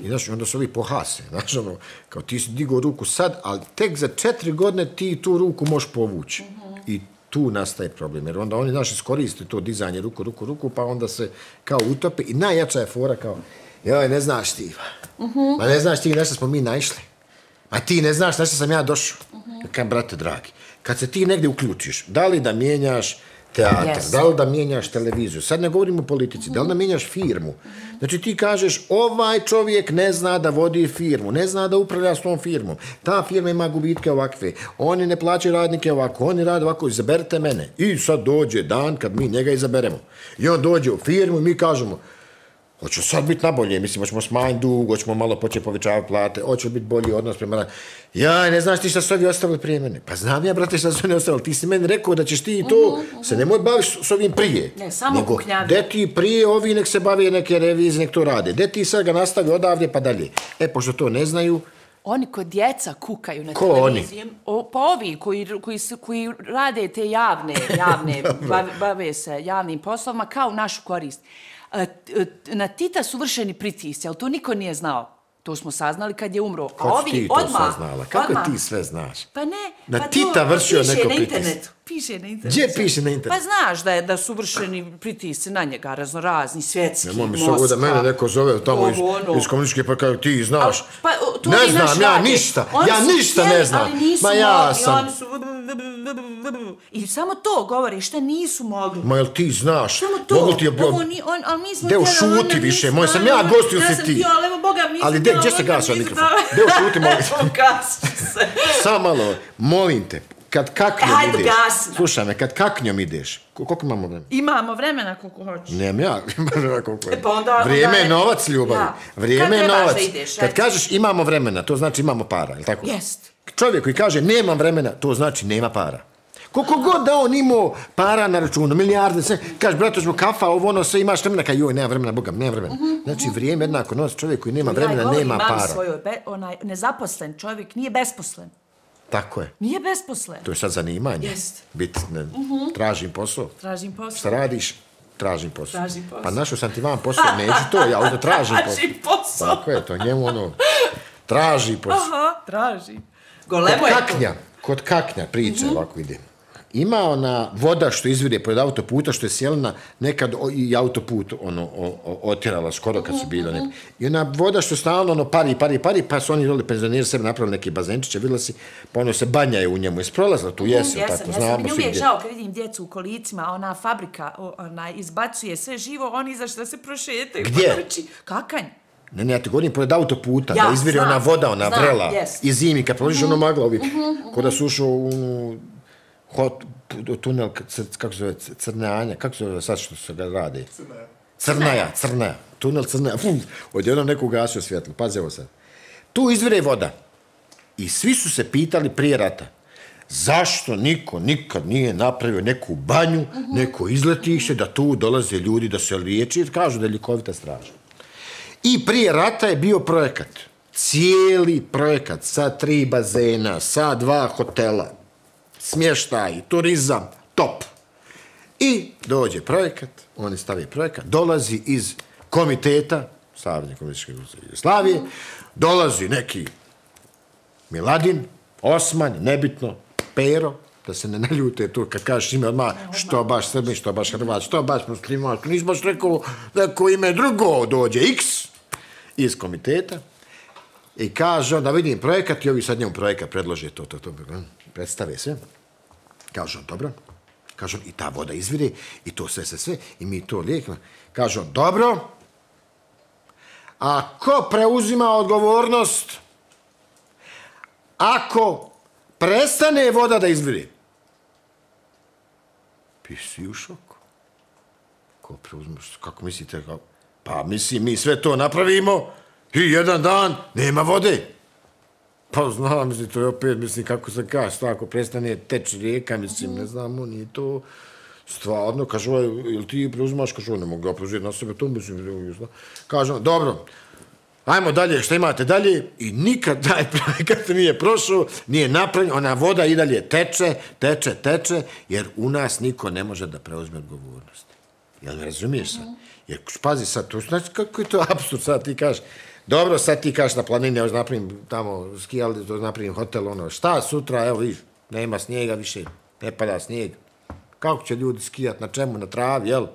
I znaš, onda se ovi pohase. Znaš, ono, kao ti si digao ruku sad, ali tek za četiri godine ti tu ruku možeš povući. Mhm. I tu nastaje problem. Jer onda oni, znaš, iskoriste to dizanje ruku, ruku, ruku, pa onda se kao utope. I najjača je fora kao, joj, ne znaš ti. Mhm. Ma ne znaš ti na što smo mi naišli. Ma ti ne znaš na što sam ja došao. Mhm. Ja kažem, brate dragi, kad se ti negdje uključiš, da li da mijenjaš teatr, Yes. da li da mijenjaš televiziju, sad ne govorimo o politici, da li da mijenjaš firmu. Znači ti kažeš, ovaj čovjek ne zna da vodi firmu, ne zna da upravlja s tom firmom, ta firma ima gubitke ovakve, oni ne plaćaju radnike ovako, oni rade ovako, izaberite mene. I sad dođe dan kad mi njega izaberemo. I on dođe u firmu i mi kažemo, Hoće sad biti nabolje, mislim, hoćemo smanjiti dug, hoćemo malo početi povećavati plate, hoće biti bolji odnos prema radu. Ja, ne znaš ti šta su ovi ostavili prije mene. Pa znam ja, brate, šta su oni ostavili. Ti si meni rekao da ćeš ti to, se nemoj baviš s ovim prije. Ne, samo Nego, kuknjavlje. De ti prije, ovi nek se bave neke revizije, nek to rade. De ti sad ga nastavi odavdje pa dalje. E, pošto to ne znaju, Oni kod djeca kukaju na Ko televiziji. O, pa ovi koji, koji, su, koji rade te javne, javne bave, bave se javnim poslovima kao u našu korist. E, t- Na Tita su vršeni pritisci, ali to niko nije znao. To smo saznali kad je umro. Kako ti to odmah, saznala? Kako odmah. ti sve znaš? Pa ne. Na pa Tita vršio neko na pritisak. Piše na internetu. Gdje piše na internetu? Pa znaš da, je, da su vršeni pritisci na njega, raznorazni, svjetski, Nemoj mi Moskva. sad da mene neko zove tamo iz, ono. iz komunističke, pa kao ti znaš. Al- Pa, to ne znam, naši ja ništa, Oni ja ništa htjeli, ne znam. Ali nisu Ma ja mogli, sam, Oni su... I samo to govori, šta nisu mogli. ma jel ti znaš, Samo to. mogu ti objo... Ovo ni, on, ali mi smo Deo, šuti onda više, nismo, moj sam ja ali- gost ili ja sam ti? htio, ali evo Boga, nisam Ali gdje se onda gasi nisam mikrofon? Deo, šuti, molim te. Se. Sam malo, molim te, kad kaknjom E, hajde, ideš, gasi. slušaj me, kad kaknjom ideš, ko- koliko imamo vremena? Imamo vremena koliko hoćeš. Nemam ja, imam koliko E, pa onda- Vrijeme onda je je- novac, ljubavi. Ja. Vrijeme Kad je novac. da ideš, Kad kažeš imamo vremena, to znači imamo para, je li tako? Jest. Čovjek koji kaže nemam vremena, to znači nema para. Koliko god da on imao para na računu, milijarde, sve, kaže, brate, ćemo kafa, ovo ono, sve imaš vremena, kaj joj, nema vremena, boga, nema vremena. Znači, vrijeme jednako novac, čovjek koji nema vremena, ja govorim, nema imam para. Svojoj, be, onaj, nezaposlen čovjek nije besposlen. Tako je. Nije besposlen. To je sad zanimanje. Jest. Bit, ne, tražim posao. Tražim posao. Šta radiš? tražim posao. Tražim posao. Pa našao sam ti vam posao, neću to, ja ovdje tražim posao. Tražim posao. Tako je to, njemu ono, traži posao. Aha, traži. Kod Golemo je to. kaknja, kod kaknja priča ovako ide. Ima ona voda što izvire pored autoputa, što je sjelina nekad o- i autoput ono, o, o, otjerala skoro kad su bili. Ne. I ona voda što stalno ono pari, pari, pari, pa su oni dole penzioneri sebi napravili neke bazenčiće, vidjela si, pa ono se banjaju u njemu. Jesi prolazila tu, jesi, Jesam, tako, jesam. znamo svi uvijek gdje. žao kad vidim djecu u kolicima, ona fabrika ona, izbacuje sve živo, oni izašli da se prošetaju. Gdje? po noći. Kakanj. Ne, ne, ja ti govorim pored autoputa, Ja, da izvire ona voda, ona znam, vrela. jest. I zimi, kad prolaziš ono magla uvijek. Ko da su ušao u hot, tunel, cr, kako se zove, c- crnanja, kako se zove sad što se ga radi? Crnaja. Crnaja, crnaja. Tunel crnaja. Fum, odjednom neko ugasio svjetlo. Pazi ovo sad. Tu izvire voda. I svi su se pitali prije rata. Zašto niko nikad nije napravio neku banju, neko izletište, da tu dolaze ljudi da se liječi, jer kažu da je ljekovita straža. I prije rata je bio projekat. Cijeli projekat sa tri bazena, sa dva hotela, smještaj, turizam, top. I dođe projekat, oni stave projekat, dolazi iz komiteta, Savezne komunističke Jugoslavije, dolazi neki Miladin, Osman, nebitno, Pero, da se ne naljute tu kad kažeš ime odmah, što baš Srbin, što baš Hrvat, što baš musliman, nisi baš rekao neko ime drugo, dođe X iz komiteta i kaže da vidim projekat i ovi sad njemu projekat predlože to, to, to, predstave sve. Kaže on, dobro. Kaže on, i ta voda izvire, i to sve, sve, sve, i mi to lijekimo. Kaže on, dobro. A ko preuzima odgovornost ako prestane voda da izvire? Pisi u šoku. Ko preuzme, kako mislite? Kako? Pa mislim, mi sve to napravimo i jedan dan nema vode. Pa znam, mislim, to je opet, mislim, kako se kaže, šta ako prestane teći rijeka, mislim, ne znamo, nije to stvarno, ovaj, jel ti preuzimaš, ovaj, ne mogu ga preuzeti na sebe, to mislim, ne znam. kaže on, dobro, ajmo dalje, šta imate dalje, i nikad taj projekat nije prošao, nije napravljen, ona voda i dalje teče, teče, teče, jer u nas niko ne može da preuzme odgovornost. Jel me razumiješ sad? Jer, pazi sad, to znači kako je to absurd, sad ti kažeš, dobro, sad ti kažeš na planini, evo napravim tamo skijali, to napravim hotel, ono, šta sutra, evo viš, nema snijega više, ne pada snijeg. Kako će ljudi skijat, na čemu, na travi, jel?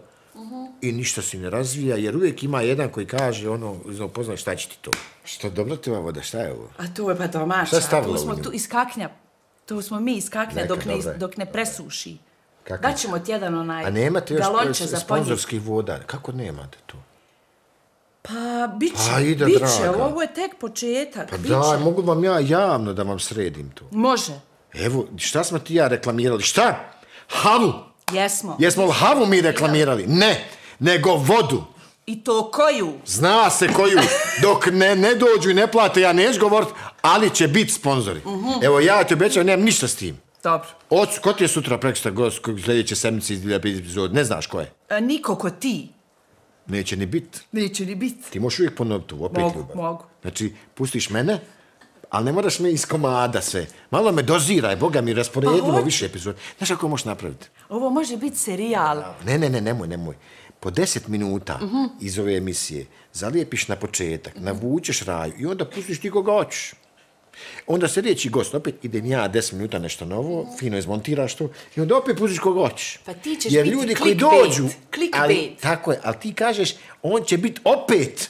I ništa se ne razvija, jer uvijek ima jedan koji kaže, ono, znam, poznaj šta će ti to. Što dobro ti voda, šta je ovo? A to je pa domaća. Šta stavila Tu smo tu iz kaknja. To smo mi iz kaknja Neka, dok ne, dobro je. dok ne presuši. Kakva? Daćemo ti jedan onaj A nemate još galonče za ponjih. sponzorskih voda? Kako nemate to? Pa, bit će, Pa, ide, bit će, draga. ovo je tek početak, Pa daj, će. mogu vam ja javno da vam sredim to. Može, Evo, šta smo ti ja reklamirali? Šta? Havu! jesmo. Jesmo li havu mi reklamirali? Ne, nego vodu. I to koju? Zna se koju. Dok ne, ne dođu i ne plate, ja neću govorit, ali će biti sponzori. Evo, ja ti obećam, nemam ništa s tim. Dobro. Ocu, ko ti je sutra prekstra gost, sljedeće sedmice iz epizod? Ne znaš ko je. E, niko ko ti. Neće ni bit. Neće ni bit. Ti možeš uvijek ponoviti opet Mogu, ljubav. mogu. Znači, pustiš mene, ali ne moraš me iz komada sve. Malo me doziraj, Boga mi, rasporedimo Pa više epizod. Znaš kako možeš napraviti? Ovo može biti serijal. Ne, ne, ne, nemoj, nemoj. Po deset minuta iz ove emisije zalijepiš na početak, navučeš raju i onda pustiš ti koga hoćeš. Onda sljedeći gost, opet idem ja 10 minuta nešto novo, fino izmontiraš to i onda opet pustiš koga hoćeš. Pa ti ćeš Jer biti ljudi koji dođu, clickbait. ali, tako je, ali ti kažeš, on će biti opet.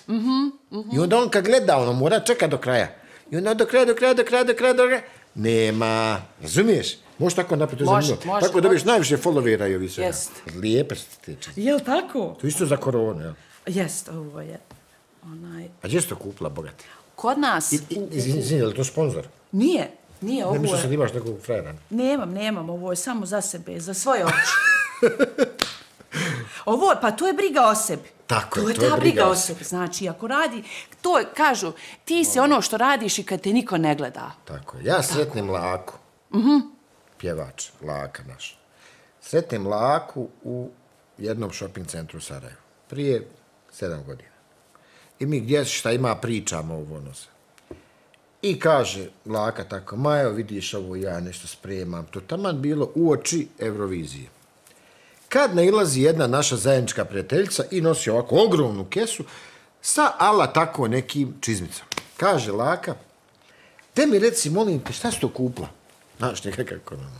I onda on kad gleda, ono mora čekat do kraja. I onda do kraja, do kraja, do kraja, do kraja, do kraja. Nema, razumiješ? Možeš tako napraviti, to je Može, zanimljivo. može, Tako dobiješ može. najviše followera i ovi sve. Jest. Lijepe ti tiče. Jel tako? To isto za koronu, jel? Jest, ovo je. Onaj... A gdje si to kupila, bogati? Kod nas... I, i, izvini, izvini, je li to sponsor? Nije, nije, ovo Ne mislim sad imaš nekog frajera. Nemam, nemam, ovo je samo za sebe, za svoje oči. ovo, pa to je briga o sebi. Tako je, to je to je ta briga o sebi. Znači, ako radi, to je, kažu, ti si ono što radiš i kad te niko ne gleda. Tako je. Ja sretnem Laku. Mm Pjevač, Laka naš. Sretnem Laku u jednom shopping centru u Sarajevu. Prije sedam godina. I mi gdje šta ima pričamo ovo ono se. I kaže Laka tako, Majo, vidiš ovo ja nešto spremam. To taman bilo u oči Eurovizije. kad nailazi jedna naša zajednička prijateljica i nosi ovako ogromnu kesu sa ala tako nekim čizmicom. Kaže Laka, te mi reci, molim te, šta si to kupla? Znaš, njega nam.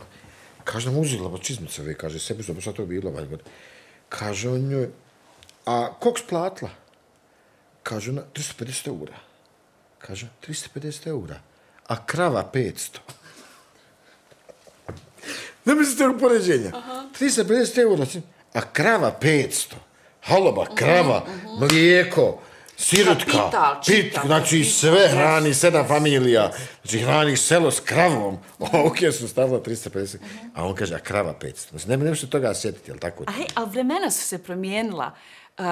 Kaže nam, uzela ba čizmica, ve, kaže, sebi su, šta to bilo, valjda. Kaže on njoj, a kog splatla? Kaže ona, 350 eura. Kaže, 350 eura. A krava 500. Ne mislite u poređenja? 350 eura, a krava 500. Haloba, krava, mlijeko, sirutka, Kapital, pit, znači sve hrani, sedam familija, znači hrani selo s kravom. Ok, su stavila 350, a on kaže, a krava 500. Znači, ne možete toga sjetiti, jel tako? A hej, ali vremena su se promijenila. Uh,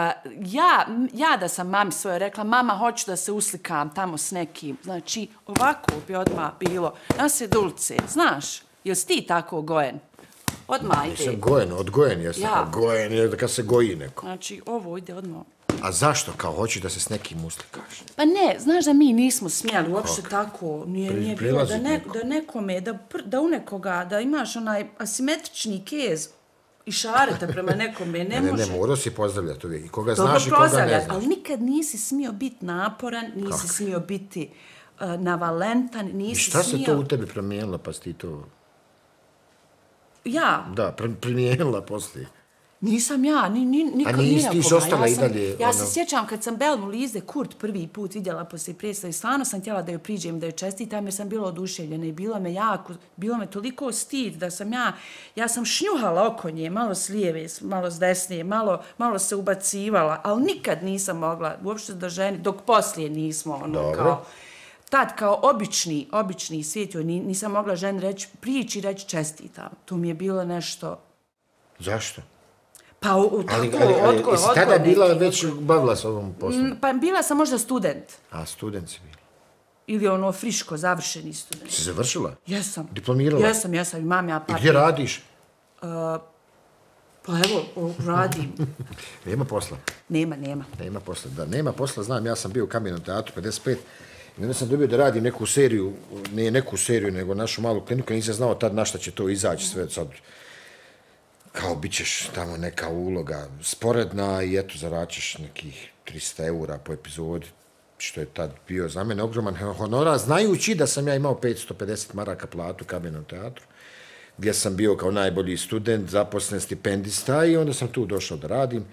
ja, ja da sam mami svoje rekla, mama, hoću da se uslikam tamo s nekim. Znači, ovako bi odmah bilo. Nas je dulce, znaš, jel si ti tako gojen? Odmah ide. Sam gojen, odgojen jesam. Ja. Gojen je da kad se goji neko. Znači, ovo ide odmah. A zašto? Kao hoćeš da se s nekim uslikaš? Pa ne, znaš da mi nismo smjeli uopšte tako, nije, Pri- nije bilo da, ne, neko. da nekome, da, da u nekoga, da imaš onaj asimetrični kez i šarete prema nekome, ne, Ne, ne, može. ne, morao si pozdravljati uvijek. I koga Dobro znaš i koga ne znaš. ali nikad nisi smio biti naporan, nisi smio biti uh, navalentan, I nisi šta se smio... to u tebi promijenilo pa si ti to... Ja, Da, pr- promijenila poslije. Nisam ja, ni, ni, nikad, A nisi ni na ti si koga. ostala ja i dalje, Ja se ono- sjećam kad sam Belnu Lize Kurt prvi put vidjela poslije predstave, stvarno sam htjela da joj priđem, da joj čestitam jer sam bila oduševljena i bilo me jako, bilo me toliko stid da sam ja, ja sam šnjuhala oko nje, malo s lijeve, malo s desne, malo, malo se ubacivala, ali nikad nisam mogla uopšte da ženi, dok poslije nismo, ono, Dobro. kao, tad kao obični, obični svijet, joj ni- nisam mogla ženi reći, prići i reći čestitam. To mi je bilo nešto, Zašto? Pa u, u tako, Ali, ali, ali jesi odgoj tada bila neki, već bavila s ovom poslom? Mm, Pa bila sam možda student. A, student si bila. Ili ono friško, završeni student. Si završila? Jesam. Diplomirala? Jesam, jesam. Imam ja I par... gdje radiš? Pa evo, radim. Nema posla. nema, nema. Nema posla. Da, nema posla, znam, ja sam bio u Kamenom teatru 55 i onda sam dobio da radim neku seriju, ne neku seriju, nego našu malu kliniku, nisam znao tad na šta će to izaći sve sad. Kao bit ćeš tamo neka uloga sporedna i eto zaračeš nekih 300 eura po epizodi, što je tad bio za mene ogroman honorar, znajući da sam ja imao 550 maraka platu u Kamenom teatru gdje sam bio kao najbolji student, zaposlen stipendista i onda sam tu došao da radim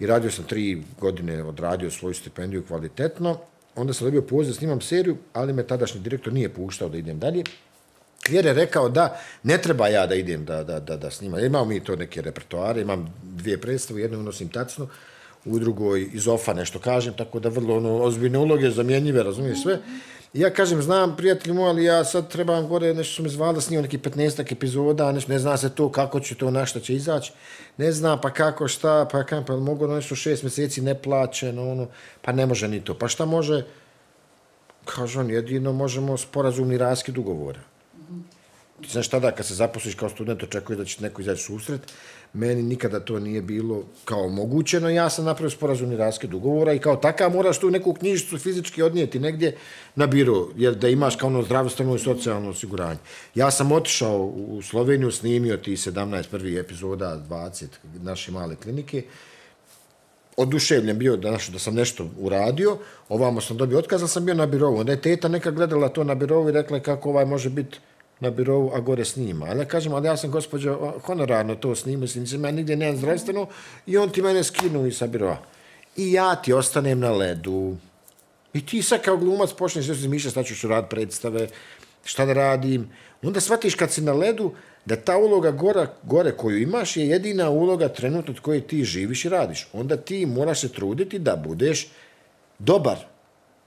i radio sam tri godine, odradio svoju stipendiju kvalitetno. Onda sam dobio poziv da snimam seriju, ali me tadašnji direktor nije puštao da idem dalje. Klijer je rekao da ne treba ja da idem da, da, da, da snimam. Imao mi to neke repertoare, imam dvije predstave, jednu unosim tacnu, u drugoj iz ofa nešto kažem, tako da vrlo ono, ozbiljne uloge, zamjenjive, razumiješ sve. I ja kažem, znam, prijatelji moj, ali ja sad trebam gore, nešto su me zvali da snimam neki 15 epizoda, nešto, ne zna se to kako će to, na šta će izaći, ne zna pa kako, šta, pa kam, pa mogu ono nešto šest mjeseci neplaćeno, ono, pa ne može ni to. Pa šta može, kaže on, jedino možemo sporazumni raskid ugovora. Ti znaš tada kad se zaposliš kao student, očekuješ da će neko izaći susret. Meni nikada to nije bilo kao omogućeno. Ja sam napravio sporazumni raskid ugovora i kao takav moraš tu neku knjižicu fizički odnijeti negdje na biro, jer da imaš kao ono zdravstveno i socijalno osiguranje. Ja sam otišao u Sloveniju, snimio ti 17 prvi epizoda, 20 naše male klinike oduševljen bio da, naš, da sam nešto uradio, ovamo sam dobio otkaz, sam bio na birovu. Onda je teta neka gledala to na birovu i rekla kako ovaj može biti na birovu, a gore snima. Ali ja kažem, ali ja sam gospođo honorarno to snimao, mislim, nisam ja nigdje nemam zdravstveno i on ti mene skinu i sa birova. I ja ti ostanem na ledu. I ti sad kao glumac počneš sve zmišljaš, šta ću rad predstave, šta da radim. Onda shvatiš kad si na ledu da ta uloga gora, gore koju imaš je jedina uloga trenutno od koje ti živiš i radiš. Onda ti moraš se truditi da budeš dobar,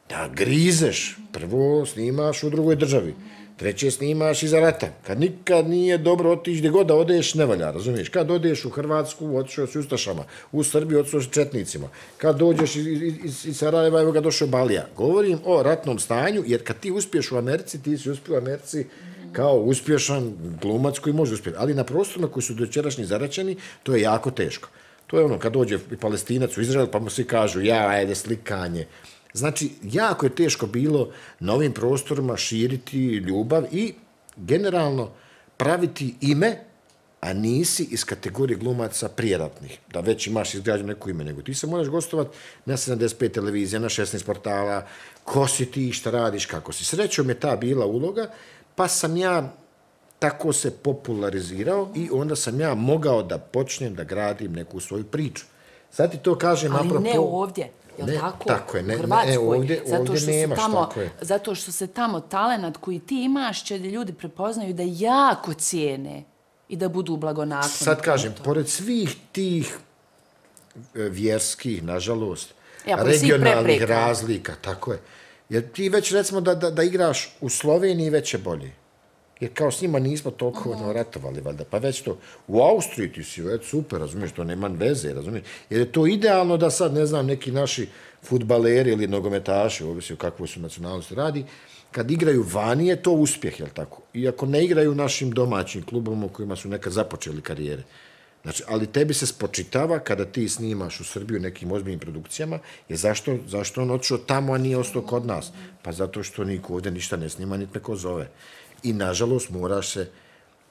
da grizeš. Prvo snimaš u drugoj državi, treće snimaš iza rata. Kad nikad nije dobro otići gdje god da odeš, ne valja, razumiješ? Kad odeš u Hrvatsku, otišao si Ustašama, u Srbiji otišao si Četnicima, kad dođeš iz, iz, iz Sarajeva, evo ga došao Balija. Govorim o ratnom stanju, jer kad ti uspiješ u Americi, ti si uspio u Americi kao uspješan glumac koji može uspjeti. Ali na prostorima koji su dočerašnji zaračeni, to je jako teško. To je ono, kad dođe i palestinac u Izrael, pa mu svi kažu, ja, ajde, slikanje. Znači, jako je teško bilo na ovim prostorima širiti ljubav i generalno praviti ime a nisi iz kategorije glumaca prijeratnih, da već imaš izgrađeno neko ime, nego ti se moraš gostovat na 75 televizija, na 16 portala, ko si ti, šta radiš, kako si. Srećom je ta bila uloga, pa sam ja tako se popularizirao i onda sam ja mogao da počnem da gradim neku svoju priču. Sad ti to kažem Ali apropo... ne ovdje. Jel Ne, tako? tako je, ne, U ne, e, ovdje- zato ovdje što nemaš, tamo, tako je. Zato što se tamo talenat koji ti imaš će da ljudi prepoznaju da jako cijene i da budu blagonakloni. Sad kažem, pored svih tih e, vjerskih, nažalost, Ja, regionalnih razlika, tako je. Jer ti već, recimo, da, da, da igraš u Sloveniji već je bolje. Jer kao s njima nismo toliko ono, ratovali, valjda. Pa već to, u Austriji ti si već super, razumiješ, to nema veze, razumiješ. Jer je to idealno da sad, ne znam, neki naši futbaleri ili nogometaši, ovisi o kakvoj su nacionalnosti radi, kad igraju vani je to uspjeh, jel tako? Iako ne igraju našim domaćim klubovima u kojima su nekad započeli karijere. Znači, ali tebi se spočitava kada ti snimaš u Srbiju nekim ozbiljnim produkcijama, je zašto, zašto on otišao tamo, a nije ostao kod nas? Pa zato što niko ovdje ništa ne snima, niti me ko zove. I, nažalost, moraš se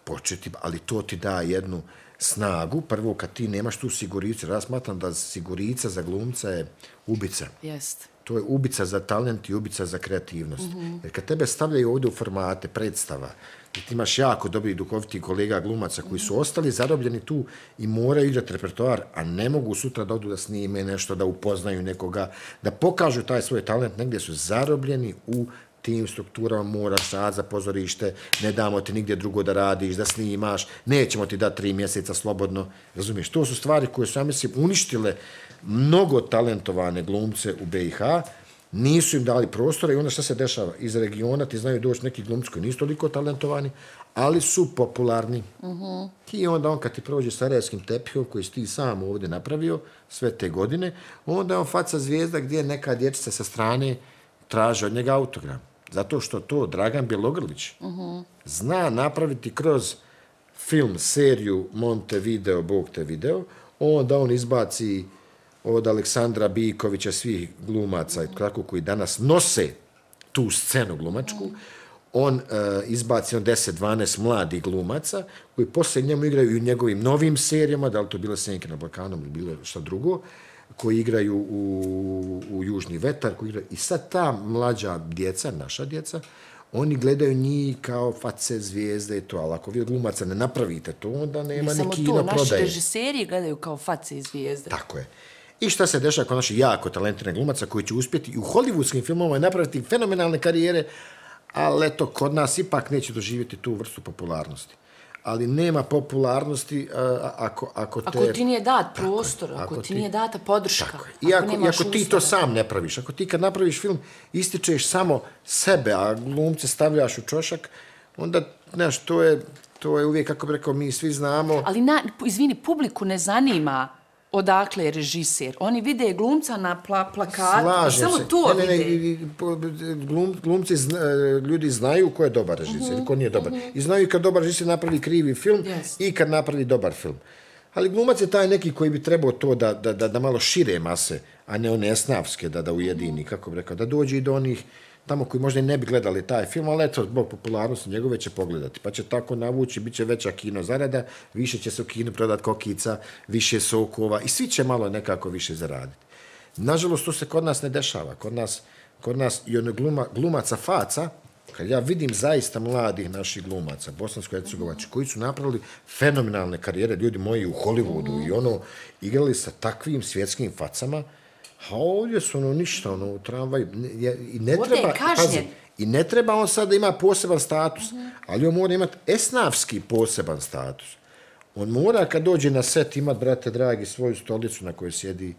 početi, ali to ti da jednu snagu. Prvo, kad ti nemaš tu siguricu, ja smatram da sigurica za glumca je ubica. Jest. To je ubica za talent i ubica za kreativnost. Mm -hmm. Jer kad tebe stavljaju ovdje u formate predstava, gdje ti imaš jako dobri duhoviti kolega glumaca koji su ostali zarobljeni tu i moraju igrati repertoar, a ne mogu sutra da odu da snime nešto, da upoznaju nekoga, da pokažu taj svoj talent, negdje su zarobljeni u tim strukturama moraš rad za pozorište, ne damo ti nigdje drugo da radiš, da snimaš, nećemo ti dati tri mjeseca slobodno, razumiješ? To su stvari koje su, ja mislim, uništile mnogo talentovane glumce u BiH, nisu im dali prostora i onda šta se dešava? Iz regiona ti znaju doći neki glumci koji nisu toliko talentovani, ali su popularni. Uh -huh. I onda on kad ti prođe sarajevskim tepihom koji si ti sam ovdje napravio sve te godine, onda je on faca zvijezda gdje neka dječica sa strane traže od njega autogram. Zato što to Dragan Bjelogrlić uh -huh. zna napraviti kroz film, seriju Monte Video, Bog te video, onda on izbaci od Aleksandra Bikovića, svih glumaca i tako koji danas nose tu scenu glumačku, on uh, izbaci on 10-12 mladih glumaca koji poslije njemu igraju i u njegovim novim serijama, da li to bilo Senke na Balkanu ili bilo šta drugo, koji igraju u, u Južni vetar, koji igraju, i sad ta mlađa djeca, naša djeca, oni gledaju njih kao face zvijezde i to, ali ako vi od glumaca ne napravite to, onda nema Ne ni samo kino to, naši prodaje. režiseri gledaju kao face zvijezde. Tako je. I šta se dešava kod naših jako talentirane glumaca koji će uspjeti i u hollywoodskim filmovima napraviti fenomenalne karijere, ali eto, kod nas ipak neće doživjeti tu vrstu popularnosti. Ali nema popularnosti a, ako, ako te... Ako ti nije dat prostor, ako, ako ti nije data podrška, Tako je. I ako, i nemaš ako ti to sam ne praviš, ako ti kad napraviš film ističeš samo sebe, a glumce stavljaš u čošak, onda, znaš, to je, to je uvijek, kako bi rekao, mi svi znamo, Ali, na, izvini, publiku ne zanima odakle je režiser. Oni vide glumca na pla, plakatu, Slažem samo se. to ne, ne, ne, glum, glumci, zna, ljudi znaju ko je dobar režiser i ko nije dobar. I znaju kad dobar režiser napravi krivi film Jest. i kad napravi dobar film. Ali glumac je taj neki koji bi trebao to da, da, da, da malo šire mase, a ne one esnavske, da, da ujedini, kako bi rekao, da dođe i do onih tamo koji možda i ne bi gledali taj film, ali eto, zbog popularnosti njegove će pogledati. Pa će tako navući, bit će veća kino zarada, više će se u kinu prodat kokica, više sokova i svi će malo nekako više zaraditi. Nažalost, to se kod nas ne dešava. Kod nas, kod nas i ono gluma, glumaca faca, kad ja vidim zaista mladih naših glumaca, bosansko-hercegovači, koji su napravili fenomenalne karijere, ljudi moji u Hollywoodu i ono, igrali sa takvim svjetskim facama, a ovdje su ono ništa, ono, u tramvaju. Ne, I ne Ovdje je treba, kažnjen. i ne treba on sad da ima poseban status, ali on mora imati esnavski poseban status. On mora kad dođe na set imat, brate dragi, svoju stolicu na kojoj sjedi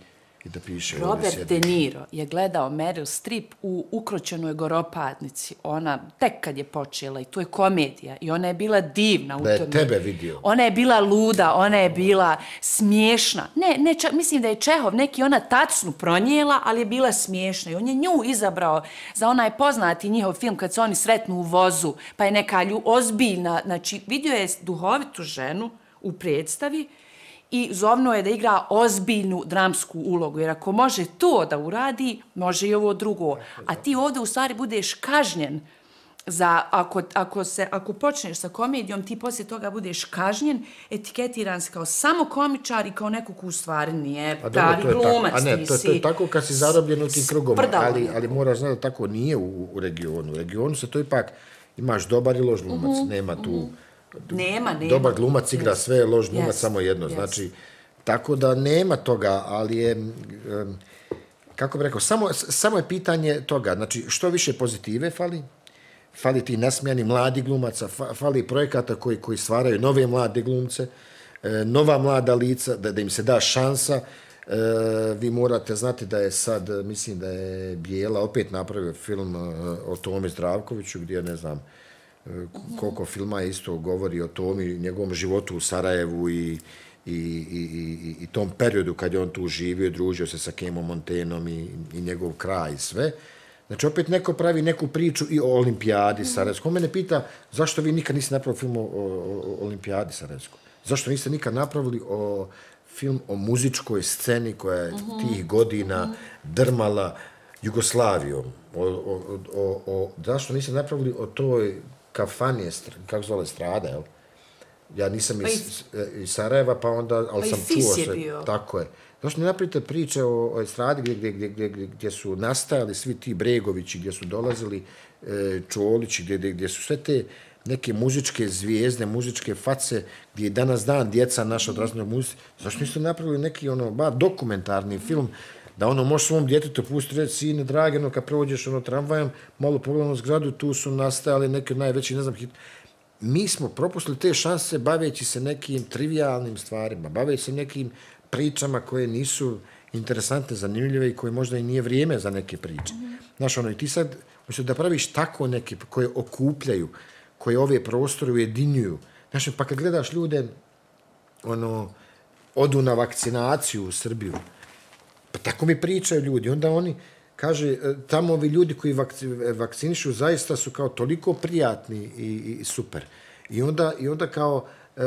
i da piše. Robert. De Niro je gledao Meryl Streep u ukročenoj goropadnici. Ona, tek kad je počela, i to je komedija, i ona je bila divna u Da je tome. tebe vidio. Ona je bila luda, ona je bila smiješna. Ne, ne, čak, mislim da je Čehov neki ona tacnu pronijela, ali je bila smiješna. I on je nju izabrao za onaj poznati njihov film kad se oni sretnu u vozu, pa je neka lju, ozbiljna, znači vidio je duhovitu ženu u predstavi i zovno je da igra ozbiljnu dramsku ulogu, jer ako može to da uradi, može i ovo drugo. A ti ovdje u stvari budeš kažnjen za, ako, ako, se, ako počneš sa komedijom, ti poslije toga budeš kažnjen, etiketiran si kao samo komičar i kao neko ko u stvari nije A dobro, pravi glumac. A ne, to, to je tako kad si zarobljen u tim krugom, ali, ali moraš znati da tako nije u, u regionu. U regionu se to ipak, imaš dobar i loš glumac, nema tu... Nema, nema. Dobar glumac igra sve, loš glumac Jest, samo jedno. jest. Znači, tako da nema toga, ali je, em, kako bih rekao, samo, samo je pitanje toga. Znači, što više pozitive fali, fali ti nasmijani mladi glumaca, fa- fali projekata koji, koji stvaraju nove mlade glumce, e, nova mlada lica, da, da im se da šansa. E, vi morate znati da je sad, mislim da je Bijela opet napravio film e, o Tomi Zdravkoviću, gdje, ne znam, koliko filma isto govori o Tomi, njegovom životu u Sarajevu i, i, i, i, i tom periodu kad je on tu živio, družio se sa Kemom Montenom i, i njegov kraj i sve. Znači, opet neko pravi neku priču i o olimpijadi Sarajevskoj. On mene pita, zašto vi nikad niste napravili film o, o, o olimpijadi Sarajevskoj? Zašto niste nikad napravili o film o muzičkoj sceni koja je tih godina drmala Jugoslavijom? O, o, o, o, zašto niste napravili o toj kafani, str- kako zove, strada, jel? Ja nisam Pa iz, iz Sarajeva, pa onda, ali Pa sam čuo sve. bio. Tako je. Zašto ne napravite priče o, o estradi gdje, gdje, gdje, gdje, gdje, su nastajali svi ti Bregovići, gdje su dolazili e, Čolići, gdje, gdje, gdje su sve te neke muzičke zvijezde, muzičke face, gdje je danas dan djeca naša odrasla muzici. Zašto niste napravili neki ono, ba, dokumentarni film da ono može svom djetetu pustiti reći, sine, drage, no kad prođeš ono tramvajem, malo pogledamo zgradu, tu su nastajali neke najveći, ne znam, hit, mi smo propustili te šanse baveći se nekim trivialnim stvarima, baveći se nekim pričama koje nisu interesantne, zanimljive i koje možda i nije vrijeme za neke priče. Znaš, ono, i ti sad, hoćeš da praviš tako neke koje okupljaju, koje ove prostore ujedinjuju, znaš, pa kad gledaš ljude, ono, odu na vakcinaciju u Srbiju, Pa tako mi pričaju ljudi. Onda oni, kaže, e, tamo ovi ljudi koji vakci, vakcinišu zaista su kao toliko prijatni i, i super. I onda, I onda kao, e,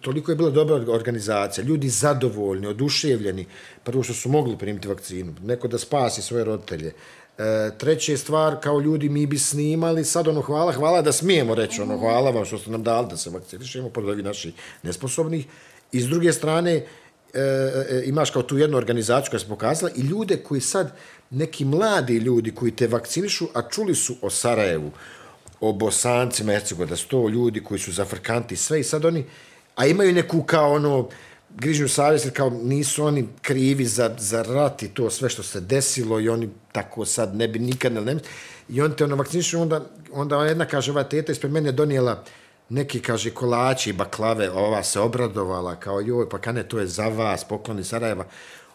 toliko je bila dobra organizacija, ljudi zadovoljni, oduševljeni, prvo što su mogli primiti vakcinu, neko da spasi svoje roditelje. E, treća je stvar, kao ljudi mi bi snimali, sad ono hvala, hvala da smijemo reći, ono hvala vam što ste nam dali da se vakcinišemo, pored ovih naših nesposobnih. I s druge strane, e, e, imaš kao tu jednu organizaciju koja se pokazala i ljude koji sad, neki mladi ljudi koji te vakcinišu, a čuli su o Sarajevu, o Bosancima, Hercego, da su to ljudi koji su zafrkanti, sve i sad oni, a imaju neku kao ono, grižnju savjest, kao nisu oni krivi za, za rat i to sve što se desilo i oni tako sad ne bi nikad ne, ne i on te ono vakcinišu, onda, onda jedna kaže, ova teta ispred mene donijela neki, kaže, kolači i baklave, ova se obradovala, kao joj, pa kane, to je za vas, pokloni Sarajeva.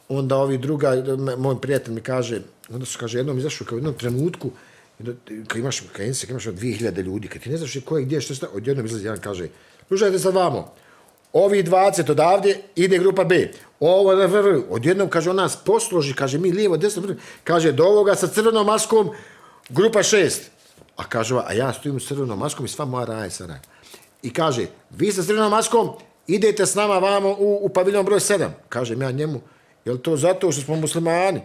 Onda ovi druga, moj prijatelj mi kaže, onda su, kaže, jednom izašao kao u jednom trenutku, kad imaš, kad imaš, kad imaš 2000 ljudi, kad ti ne znaš ko je gdje, što je, odjednom izlazi jedan kaže, slušajte sad vamo, ovi 20 odavdje ide grupa B. Ovo, da, da, odjednom, kaže, on nas posloži, kaže, mi lijevo, desno, brzo. kaže, do ovoga sa crvenom maskom, grupa 6. A kaže, a ja stojim s crvenom maskom i sva moja raja sa rajem. I kaže, vi sa crvenom maskom, idete s nama vamo u, u paviljon broj 7. Kažem ja njemu, je li to zato što smo muslimani?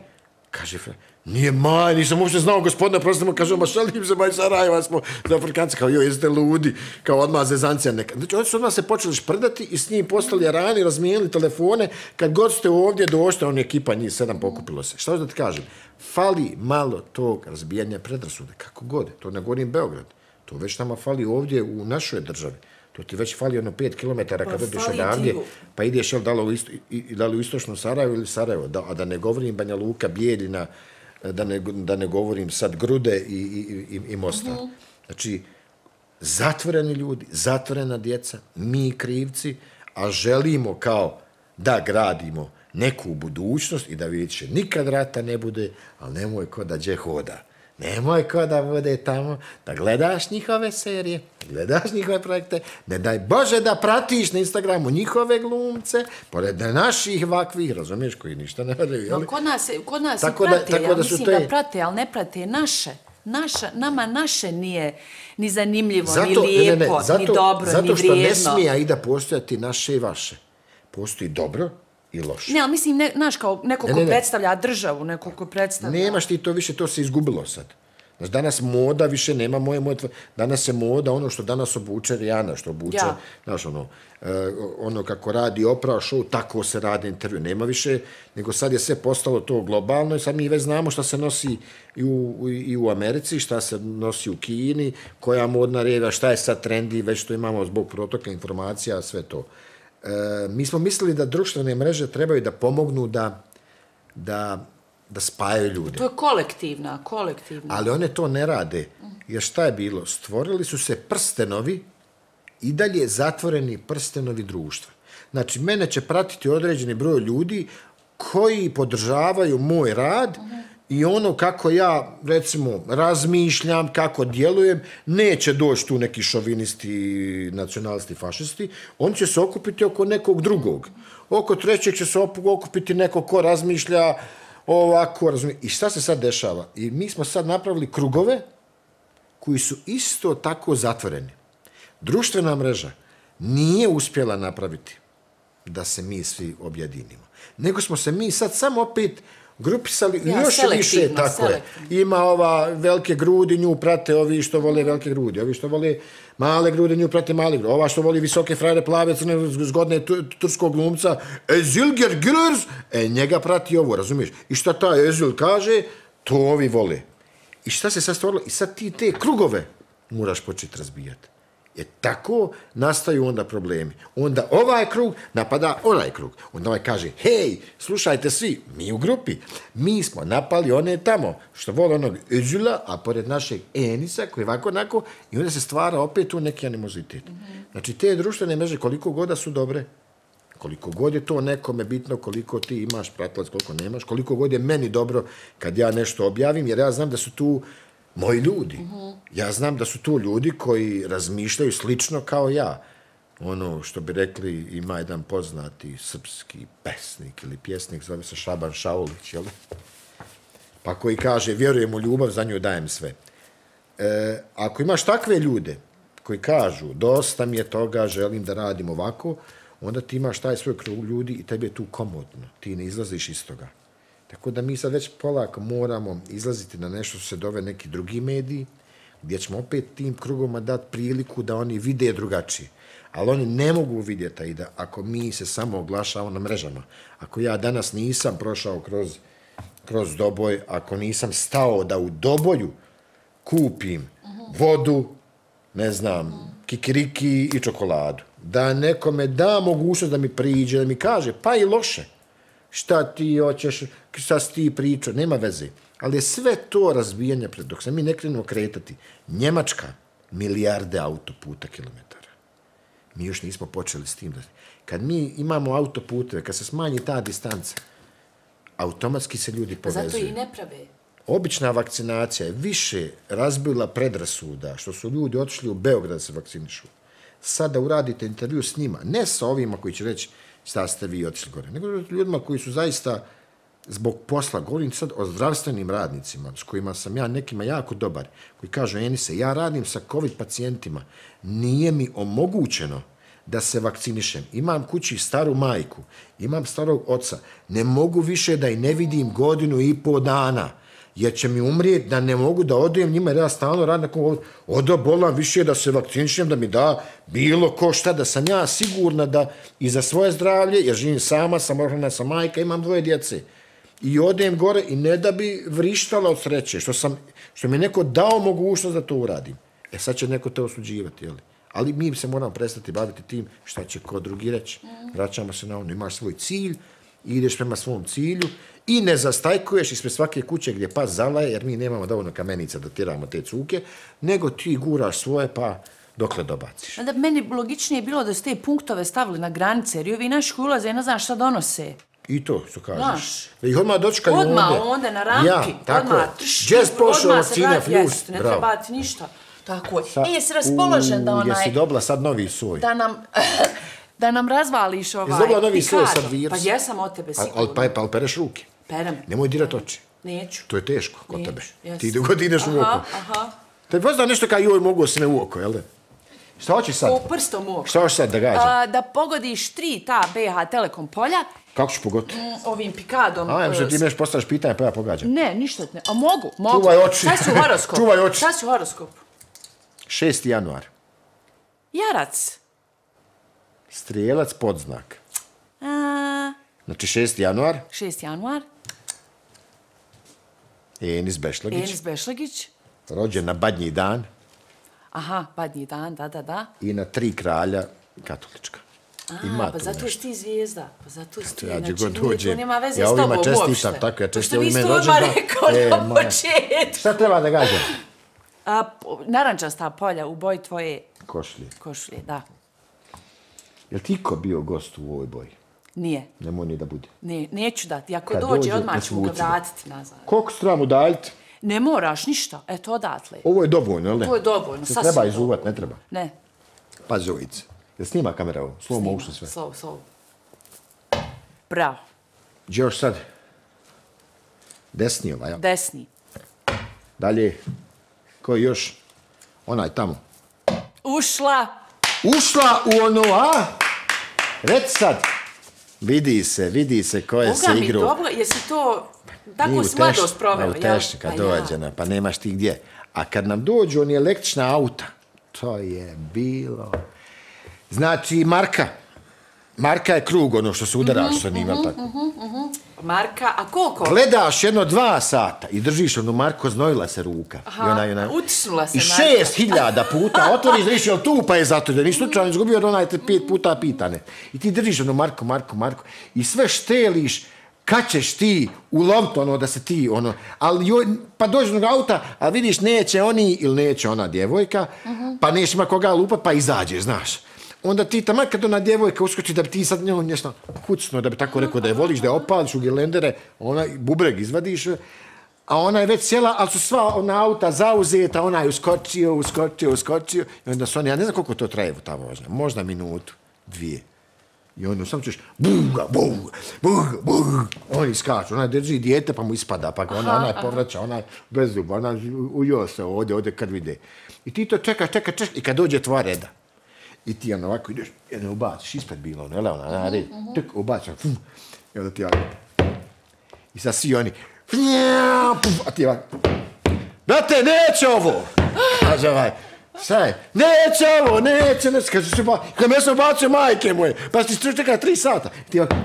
Kaže, nije maj, nisam uopšte znao gospodina, prosto mu kaže, ma šalim se, maj Sarajeva smo za Afrikanci, kao, joj, jeste ludi, kao odmah zezancija neka. Znači, oni su odmah se počeli šprdati i s njim postali rani, razmijenili telefone, kad god ste ovdje došli, on je ekipa njih sedam pokupilo se. Šta da ti kažem? Fali malo tog razbijanja predrasude, kako god, to ne govorim Beograd, to već nama fali ovdje u našoj državi. To ti već fali ono 5 km kad Pa odeš ti odavdje, pa ideš jel, da li u, isto, i, da li u istočno Sarajevo ili Sarajevo, da, a da ne govorim Banja Luka, Bijeljina, da ne, da ne govorim sad Grude i, i, i, i Mostar. Mhm. Znači, zatvoreni ljudi, zatvorena djeca, mi krivci, a želimo kao da gradimo neku budućnost i da više nikad rata ne bude, ali nemoj ko da gdje hoda. Nemoj ko da bude tamo, da gledaš njihove serije, da gledaš njihove projekte, ne daj Bože da pratiš na Instagramu njihove glumce, pored naših vakvih, razumiješ, koji ništa ne? No, kod nas, kod nas Tako i da- prate, tako ja da mislim te- da prate, ali ne prate naše. Naša, nama naše nije ni zanimljivo, Zato, ni lijepo, ne, ne, ne, zato, ni dobro, zato ni što vrijedno. ne smije i da postojati naše i vaše. Postoji dobro i loše. Ne, ali mislim, ne, znaš, kao neko Ne, ko ne, ne. predstavlja državu, neko ko predstavlja... Nemaš ti to više, to se izgubilo sad. Znači, danas moda više nema moje, moje tvoje. Danas je moda ono što danas obuče Rijana, što obuče, Ja. znaš, ono, e, ono kako radi Oprah show, tako se radi intervju. Nema više, nego sad je sve postalo to globalno i sad mi već znamo šta se nosi i u, i u Americi, šta se nosi u Kini, koja modna reda, šta je sad trendi, već to imamo zbog protoka informacija, sve to. E, mi smo mislili da društvene mreže trebaju da pomognu da, da, da spajaju ljude. To je kolektivna, kolektivna. Ali one to ne rade. Jer šta je bilo? Stvorili su se prstenovi i dalje zatvoreni prstenovi društva. Znači, mene će pratiti određeni broj ljudi koji podržavaju moj rad i ono kako ja, recimo, razmišljam, kako djelujem, neće doći tu neki šovinisti, nacionalisti, fašisti, on će se okupiti oko nekog drugog. Oko trećeg će se okupiti neko ko razmišlja ovako, razumije. I šta se sad dešava? I mi smo sad napravili krugove koji su isto tako zatvoreni. Društvena mreža nije uspjela napraviti da se mi svi objedinimo. Nego smo se mi sad samo opet grupisali Ja, još više tako je. selektivno. Ima ova velike grudi, nju prate ovi što vole velike grudi, ovi što vole male grude, nju prate male grudi, ova što voli visoke frajere, plave, crne, zgodne tu, turskog glumca, Ezilger Gillers, e, njega prati ovo, razumiješ? I šta ta Ezil kaže, to ovi vole. I šta se sad stvorilo? I sad ti te krugove moraš početi razbijati. E tako nastaju onda problemi. Onda ovaj krug napada onaj krug. Onda ovaj kaže, hej, slušajte svi, mi u grupi, mi smo napali one tamo, što vole onog Eđula, a pored našeg Enisa, koji je ovako onako, i onda se stvara opet tu neki animozitet. Znači, te društvene mreže, koliko goda su dobre, koliko god je to nekome bitno, koliko ti imaš pratilac, koliko nemaš, koliko god je meni dobro kad ja nešto objavim, jer ja znam da su tu moji ljudi. Ja znam da su tu ljudi koji razmišljaju slično kao ja. Ono što bi rekli, ima jedan poznati srpski pesnik ili pjesnik, zove se Šaban Šaulić, jel? Pa koji kaže, vjerujem u ljubav, za nju dajem sve. E, ako imaš takve ljude koji kažu, dosta mi je toga, želim da radim ovako, onda ti imaš taj svoj krug ljudi i tebi je tu komodno. Ti ne izlaziš iz toga. Tako da mi sad već polako moramo izlaziti na nešto što se dove neki drugi mediji, gdje ćemo opet tim krugoma dati priliku da oni vide drugačije. Ali oni ne mogu vidjeti i da ako mi se samo oglašavamo na mrežama, ako ja danas nisam prošao kroz, kroz doboj, ako nisam stao da u doboju kupim vodu, ne znam, kikiriki i čokoladu, da nekome da mogućnost da mi priđe, da mi kaže, pa i loše, šta ti hoćeš, šta si ti pričao, nema veze. Ali sve to razbijanje, pred, dok se mi ne krenemo kretati, Njemačka, milijarde autoputa kilometara. Mi još nismo počeli s tim. Da, kad mi imamo autoputeve, kad se smanji ta distanca, automatski se ljudi povezuju. Zato i ne prave. Obična vakcinacija je više razbila predrasuda što su ljudi otišli u Beograd da se vakcinišu. Sada uradite intervju s njima, ne sa ovima koji će reći šta ste vi otišli gore, nego ljudima koji su zaista zbog posla, govorim sad o zdravstvenim radnicima, s kojima sam ja nekima jako dobar, koji kažu, Enise, ja radim sa COVID pacijentima, nije mi omogućeno da se vakcinišem. Imam kući staru majku, imam starog oca, ne mogu više da i ne vidim godinu i po dana, jer će mi umrijeti da ne mogu da odujem njima, jer ja stalno radim nekom odo bolam više da se vakcinišem, da mi da bilo ko šta, da sam ja sigurna da i za svoje zdravlje, jer živim sama, sam ohrana sam majka, imam dvoje djece. I odem gore i ne da bi vrištala od sreće, što, sam, što mi je neko dao mogućnost da to uradim. E sad će neko te osuđivati, jel? Ali mi se moramo prestati baviti tim šta će ko drugi reći. Vraćamo se na ono, imaš svoj cilj, ideš prema svom cilju i ne zastajkuješ ispred svake kuće gdje pas zalaje, jer mi nemamo dovoljno kamenica da tiramo te cuke, nego ti guraš svoje pa dokle dobaciš. Bi meni logičnije bilo da ste te punktove stavili na granice, jer i ovi naši koji ulaze, ne znam šta donose. I to, što kažeš. Znaš. Da ih odmah dočekaju Odmah ovde. onda na rampi, Ja, tako odmah, je. trš, Jazz pošao, odmah vakcina, fljus. jest, ne treba ti ništa. Tako je. Sa- E, jesi raspoložen da U, onaj, Jesi dobila sad novi soj? da nam, da nam razvališ ovaj dobila novi svoj sad virus? Pa jesam od tebe sigurno. al, pa, pa, al pereš ruke. Perem. Nemoj dirat oči. Neću. To je teško kod Neću, tebe. jest. Ti dok god ideš u Aha, oko. aha. Te pozna nešto kao joj mogu se me u oko, jel da? Šta hoćeš sad? O prstom mog. Šta hoćeš sad da gađam? A, da pogodiš tri ta BH Telekom polja Kako ću pogoditi? mm, ovim pikadom. A, ja e, mislim, ti meš postaviš pitanje, pa ja pogađam. Ne, ništa ne. A mogu, mogu. Čuvaj oči. Šta si u horoskopu? Čuvaj oči. Šta si u horoskopu? 6. januar. Jarac. Strijelac podznak. A, Znači 6. januar, 6. januar. Enis Bešlagić, Enis Bešlegić. rođen na badnji dan Aha, badnji dan, da, da, da. i na tri kralja katolička. Ima A, pa tu zato si ti zvijezda. Pa zato si ti, Ja znači, dođem. to nema veze Ja s ovima tobom čestitam, uopšte. tako ja Pa što čestitam u ime nisi to odmah rođendan. rekao E, na početku. Šta treba da gađam? A, narančasta polja u boji tvoje Košlje. košulje, da. Jel ti ko bio gost u ovoj boji? Nije. Nemoj ni da bude. Ne, neću dati. Ako Kad dođe, dođe, odmah ću mu ga vratiti nazad. Koliko se trebamo udaljiti? Ne moraš ništa. Eto, odatle. Ovo je dovoljno, jel ne? To je dovoljno, sasvim treba izuvat, ne treba. Ne. Pazi ovice. Jel snima kamera ovo? Slow motion sve. Slow, slow. Bravo. Gdje još sad? Desni ovaj, ja. Desni. Dalje. Ko još? Onaj tamo. Ušla. Ušla u ono, a? Reci sad. Vidi se, vidi se ko je Boga se mi, dobro, jesi to Nije tako u s mladost Tešni, proveo, a u? Tešni kad Pa dođe, pa nemaš ti gdje. A kad nam dođu oni električna auta, to je bilo... Znači, Marka. Marka je krug, ono što se udaraš sa njim, jel tako? Marka, a koliko? Gledaš jedno dva sata i držiš onu Marko, znojila se ruka. Aha, I ona, i ona, utisnula se I šest hiljada puta otvoriš, držiš, jel tu, pa je zato, da nisi slučajno izgubio, jer onaj te pet puta pitane. I ti držiš ono Marko, Marko, Marko, i sve šteliš, kad ćeš ti uloviti ono da se ti ono, ali joj, pa dođeš do onog auta, a vidiš neće oni ili neće ona djevojka, pa neće ima koga lupat, pa izađeš, znaš. Onda ti tamo kad ona djevojka uskoči da bi ti sad njom nešto kucno, da bi tako rekao da je voliš, da je opališ u girlendere, ona bubreg izvadiš, a ona je već sjela, ali su sva ona auta zauzeta, ona je uskočio, uskočio, uskočio, i onda su oni, ja ne znam koliko to traje ta vožnja, možda minutu, dvije. I onda sam čuješ buga, buga, buga, buga. Oni skaču, ona drži dijete pa mu ispada, pa ona, ona je povraća, ona je bez zuba, ona ujo se ovdje, ovdje kad vide. I ti to čekaš, čekaš, čekaš, i kad dođe tvoja reda, i ti ono ovako ideš, jedno ubaciš, ispred bilo, ono, jel, ona, na red, tek, ubaciš, fum, i onda ti ja, i sad svi oni, fnja, puf, a ti ovako, brate, neće ovo, kaže ovaj, je? Neće ovo, neće, neće, kaže se ba, kad me se obacio majke moje, pa si čekaj tri sata. Ti ovako,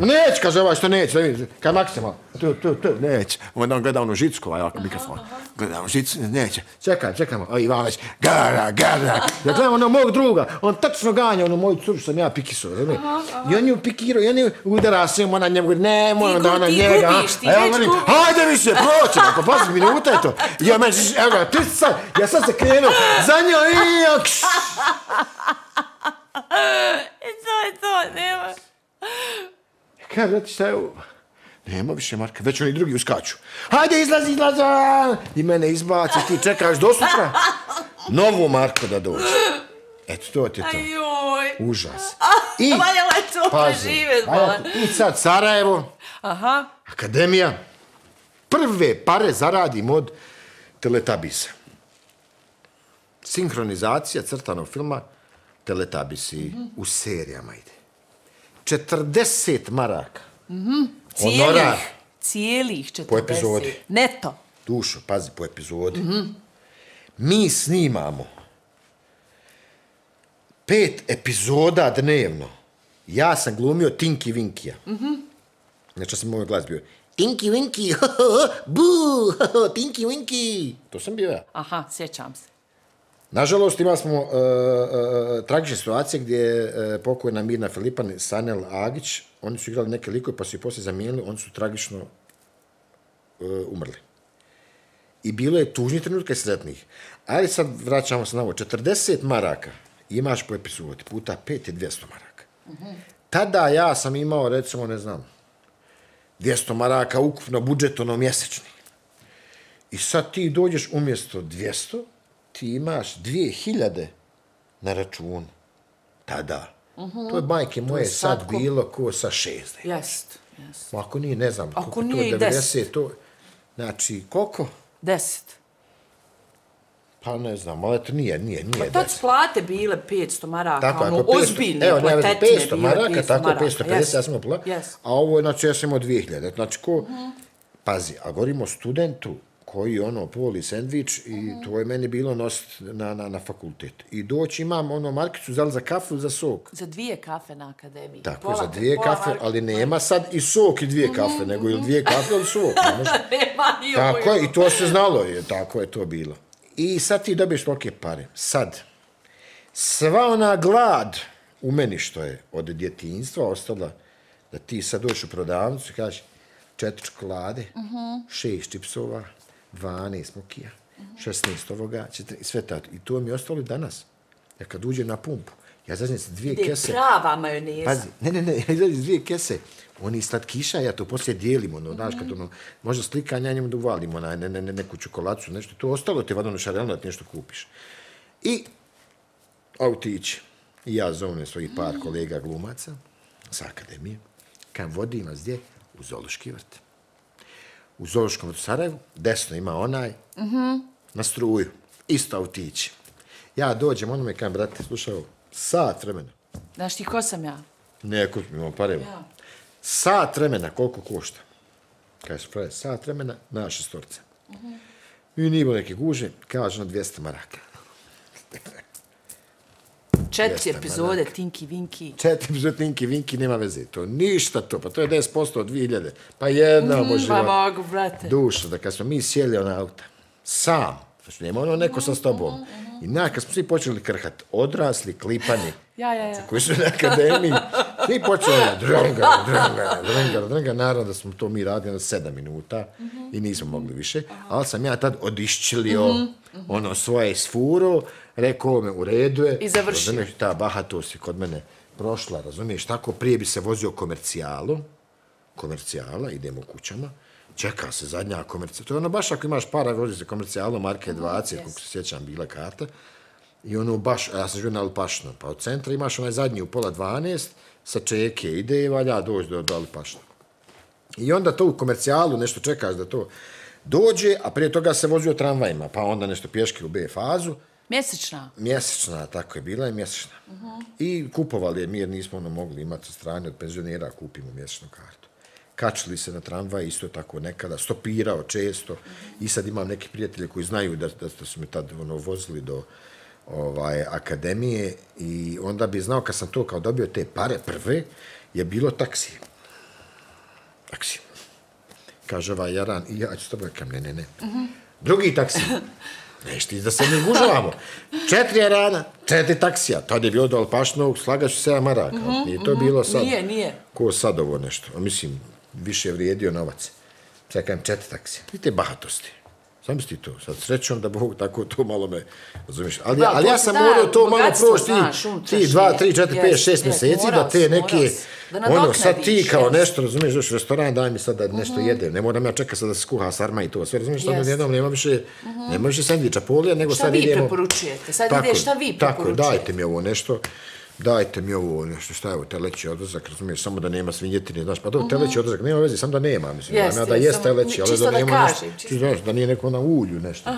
neće, kaže ovaj što neće, da vidiš, kad maksimal, tu, tu, tu, neće. Onda on gleda onu žicku, ovaj ovako mikrofon, gleda onu žicu, neće, čekaj, čekamo, o Ivanović, gara, gara, ja gledam ono mog druga, on tačno ganja onu moju curu što sam ja pikisao, razumiješ? I on ju pikirao, i on ju udara se, ona njemu govori, ne, moram Ti da ona njega, a? gubiš, ti a ja već govorim, hajde više, proćemo, pa pazi, minuta je to. I ja meni, evo ga, ti sad, ja sad se krenuo, za njoj, i ja, kš, E, to je to, nema. Kaže, znate šta je ovo? Nema više Marka, već oni drugi uskaču. Hajde, izlazi, izlazi! I mene izbaci, ti čekaš do sutra. Novu Marko da dođe. Eto, to ti je to. Ajoj. Užas. I, Valjala je to pazi, preživjet, ti- i sad Sarajevo, Aha. akademija, prve pare zaradim od Teletabisa. Sinhronizacija crtanog filma Teletabisi u serijama ide. 40 maraka. Honorar. Cijelih. Cijelih 40. Po epizodi. Neto. Dušo, pazi po epizodi. Mi snimamo pet epizoda dnevno. Ja sam glumio Tinky Winkija. Znači, sam moj glas bio Tinky Winky, bu, Tinky Winky. To sam bio ja. Aha, sjećam se. Nažalost, imali smo uh, uh, tragične situacije gdje je uh, pokojna Mirna Filipan, Sanel Agić, oni su igrali neke likove pa su ih poslije zamijenili, oni su tragično uh, umrli. I bilo je tužnih trenutka i sretnih. Ali sad vraćamo se na ovo. 40 maraka imaš po epizodi, puta 5 je 200 maraka. Tada ja sam imao, recimo, ne znam, 200 maraka ukupno budžet, ono mjesečni. I sad ti dođeš umjesto 200, ti imaš 2000 na računu. Tada. To je majke moje je sad ko- bilo ko sa 6. Jest, jest. Ako nije, ne znam. Ako koliko nije to je 10. 90, to... Znači, koliko? Deset. Pa ne znam, ali eto nije, nije, nije. Pa tad plate bile 500 maraka, Tako, ono, 500 ozbiljne evo, ne, platetine 500 bile, maraka, tako, maraka, 550, yes. ja sam pla- Yes. a ovo znači, ja sam imao 2000. Znači, ko, pazi, a govorimo studentu koji, ono, poli sendvič i to je meni bilo nost na, na, na fakultet. I doći imam, ono, markicu za, za kafu, za sok. Za dvije kafe na akademiji. Tako, Pola- za dvije pola kafe, marke. ali nema sad i sok i dvije kafe, nego ili dvije kafe ili sok. Ne može. Nema ni ovo. Tako je, i to se znalo, je, tako je to bilo. I sad ti dobiješ tolike pare. Sad, sva ona glad u meni što je od djetinjstva ostala, da ti sad dođeš u prodavnicu i kažeš četiri čokolade, šest čipsova, 12 mokija, 16 ovoga, četiri, i sve tako. I to mi je ostalo i danas. Ja kad uđem na pumpu, ja zaznam se dvije Ide kese. prava majoneza. Pazi, ne, ne, ne, ja izađem iz dvije kese, oni slatkiša, ja to poslije dijelim, ono, znaš, kad ono, možda slikanja, ja njemu da uvalim, onaj, ne, ne, ne, neku čokoladicu, nešto, to ostalo ti, vadno, šarelno, da ti nešto kupiš. I, autić, i ja zovem svojih par kolega glumaca sa akademije, kam vodim vas gdje? U Zološki vrt. U Zološkom vrtu Sarajevu, desno ima onaj, na struju, isto autić. Ja dođem, ono me kam, brate, slušaj ovo, sat vremena, Znaš ti ko sam ja? Neko, imamo pare. Ja. Sat vremena, koliko košta? Kaj su pravi, sat vremena, naše storce. I nije bilo neke guže, kaže na 200 maraka. Četiri Jeste, epizode, Tinky Winky. Četiri žutinki, vinki, nema veze. To ništa to, pa to je 10% od 2000. Pa jedna mm, Pa boživa. mogu, brate. Duša, da kad smo mi sjeli na auta, sam, znači nema ono neko sa s tobom. I na, kad smo svi počeli krhat, odrasli, klipani, Ja, ja, ja. koji su na akademiji, svi počeli dranga, dranga, dranga, dranga, naravno da smo to mi radili na sedam minuta i nismo mogli više, ali sam ja tad odišćilio ono svoje sfuro, rekao me u redu je. I završio. Razumiješ, ta bahatost je kod mene prošla, razumiješ, tako prije bi se vozio komercijalu, komercijala, idemo kućama, čeka se zadnja komercijala. To je ono baš ako imaš para, vozi se komercijalo, marke 20, koliko se sjećam, bila karta. I ono baš, ja sam živio na Alpašnom, pa od centra imaš onaj zadnji u pola 12, sa čeke ide i valja doći do, do Alpašnog. I onda to u komercijalu nešto čekaš da to dođe, a prije toga se vozio tramvajima, pa onda nešto pješke u B fazu, Mjesečna. mjesečna, tako je bila je mjesečna. I kupovali je, mi jer nismo ono mogli imati sa strane od penzionera, kupimo mjesečnu kartu. Kačili se na tramvaj, isto tako nekada, stopirao često. I sad imam neki prijatelje koji znaju da, da, da su me tad ono, vozili do ovaj, akademije i onda bi znao kad sam to kao dobio te pare prve, je bilo taksi. Taksi. Kaže ovaj Jaran, i ja ću to kam, ne, ne, ne. Drugi taksi. Neš ti da se ne gužavamo. Četiri Jarana, četiri taksija. Tad je bilo do Alpašnog, slagaš se 7 maraka. Nije to bilo sad. Nije, nije. Ko sad ovo nešto? A mislim, više je vrijedio novac. Kažem četiri taksija. I te bahatosti. Zamisli to. Sad srećom da Bog tako to malo me, razumiješ. Ali, Da, ali ja sam morao to malo proći znaš, ti, dva, tri, četiri, pet, šest mjeseci da te si, neke, si. Da ono, sad ti kao nešto, razumiješ, došli u restoran, daj mi sad da nešto jedem. Ne moram ja čekati sad da se skuha sarma i to. Sve razumiješ, sad Jest. odjednom nema više, nema više sendviča polija, nego Šta sad vi idemo... preporučujete? Sad Tako, ide šta vi Tako, preporučujete? dajte mi ovo nešto, dajte mi ovo nešto, šta je ovo, teleći odlazak, razumiješ, samo da nema svinjetine, znaš, pa to teleći odlazak, nema veze, samo da nema, mislim, Jest, nema da samo- teleći, ali čisto da da nema kažem, nešto, čisto. ti znaš, da nije neko na ulju nešto.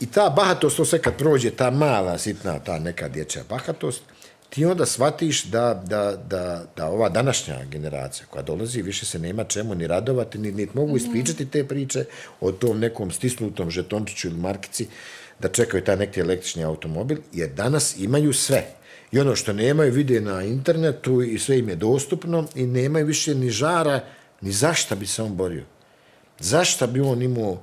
I ta bahatost, to sve kad prođe, ta mala, sitna, ta neka dječja bahatost, ti onda shvatiš da, da, da, da ova današnja generacija koja dolazi više se nema čemu ni radovati, ni, ni mogu ispričati te priče o tom nekom stisnutom žetončiću ili markici da čekaju taj neki električni automobil, jer danas imaju sve. I ono što nemaju vide na internetu i sve im je dostupno i nemaju više ni žara, ni zašta bi se on borio. Zašta bi on imao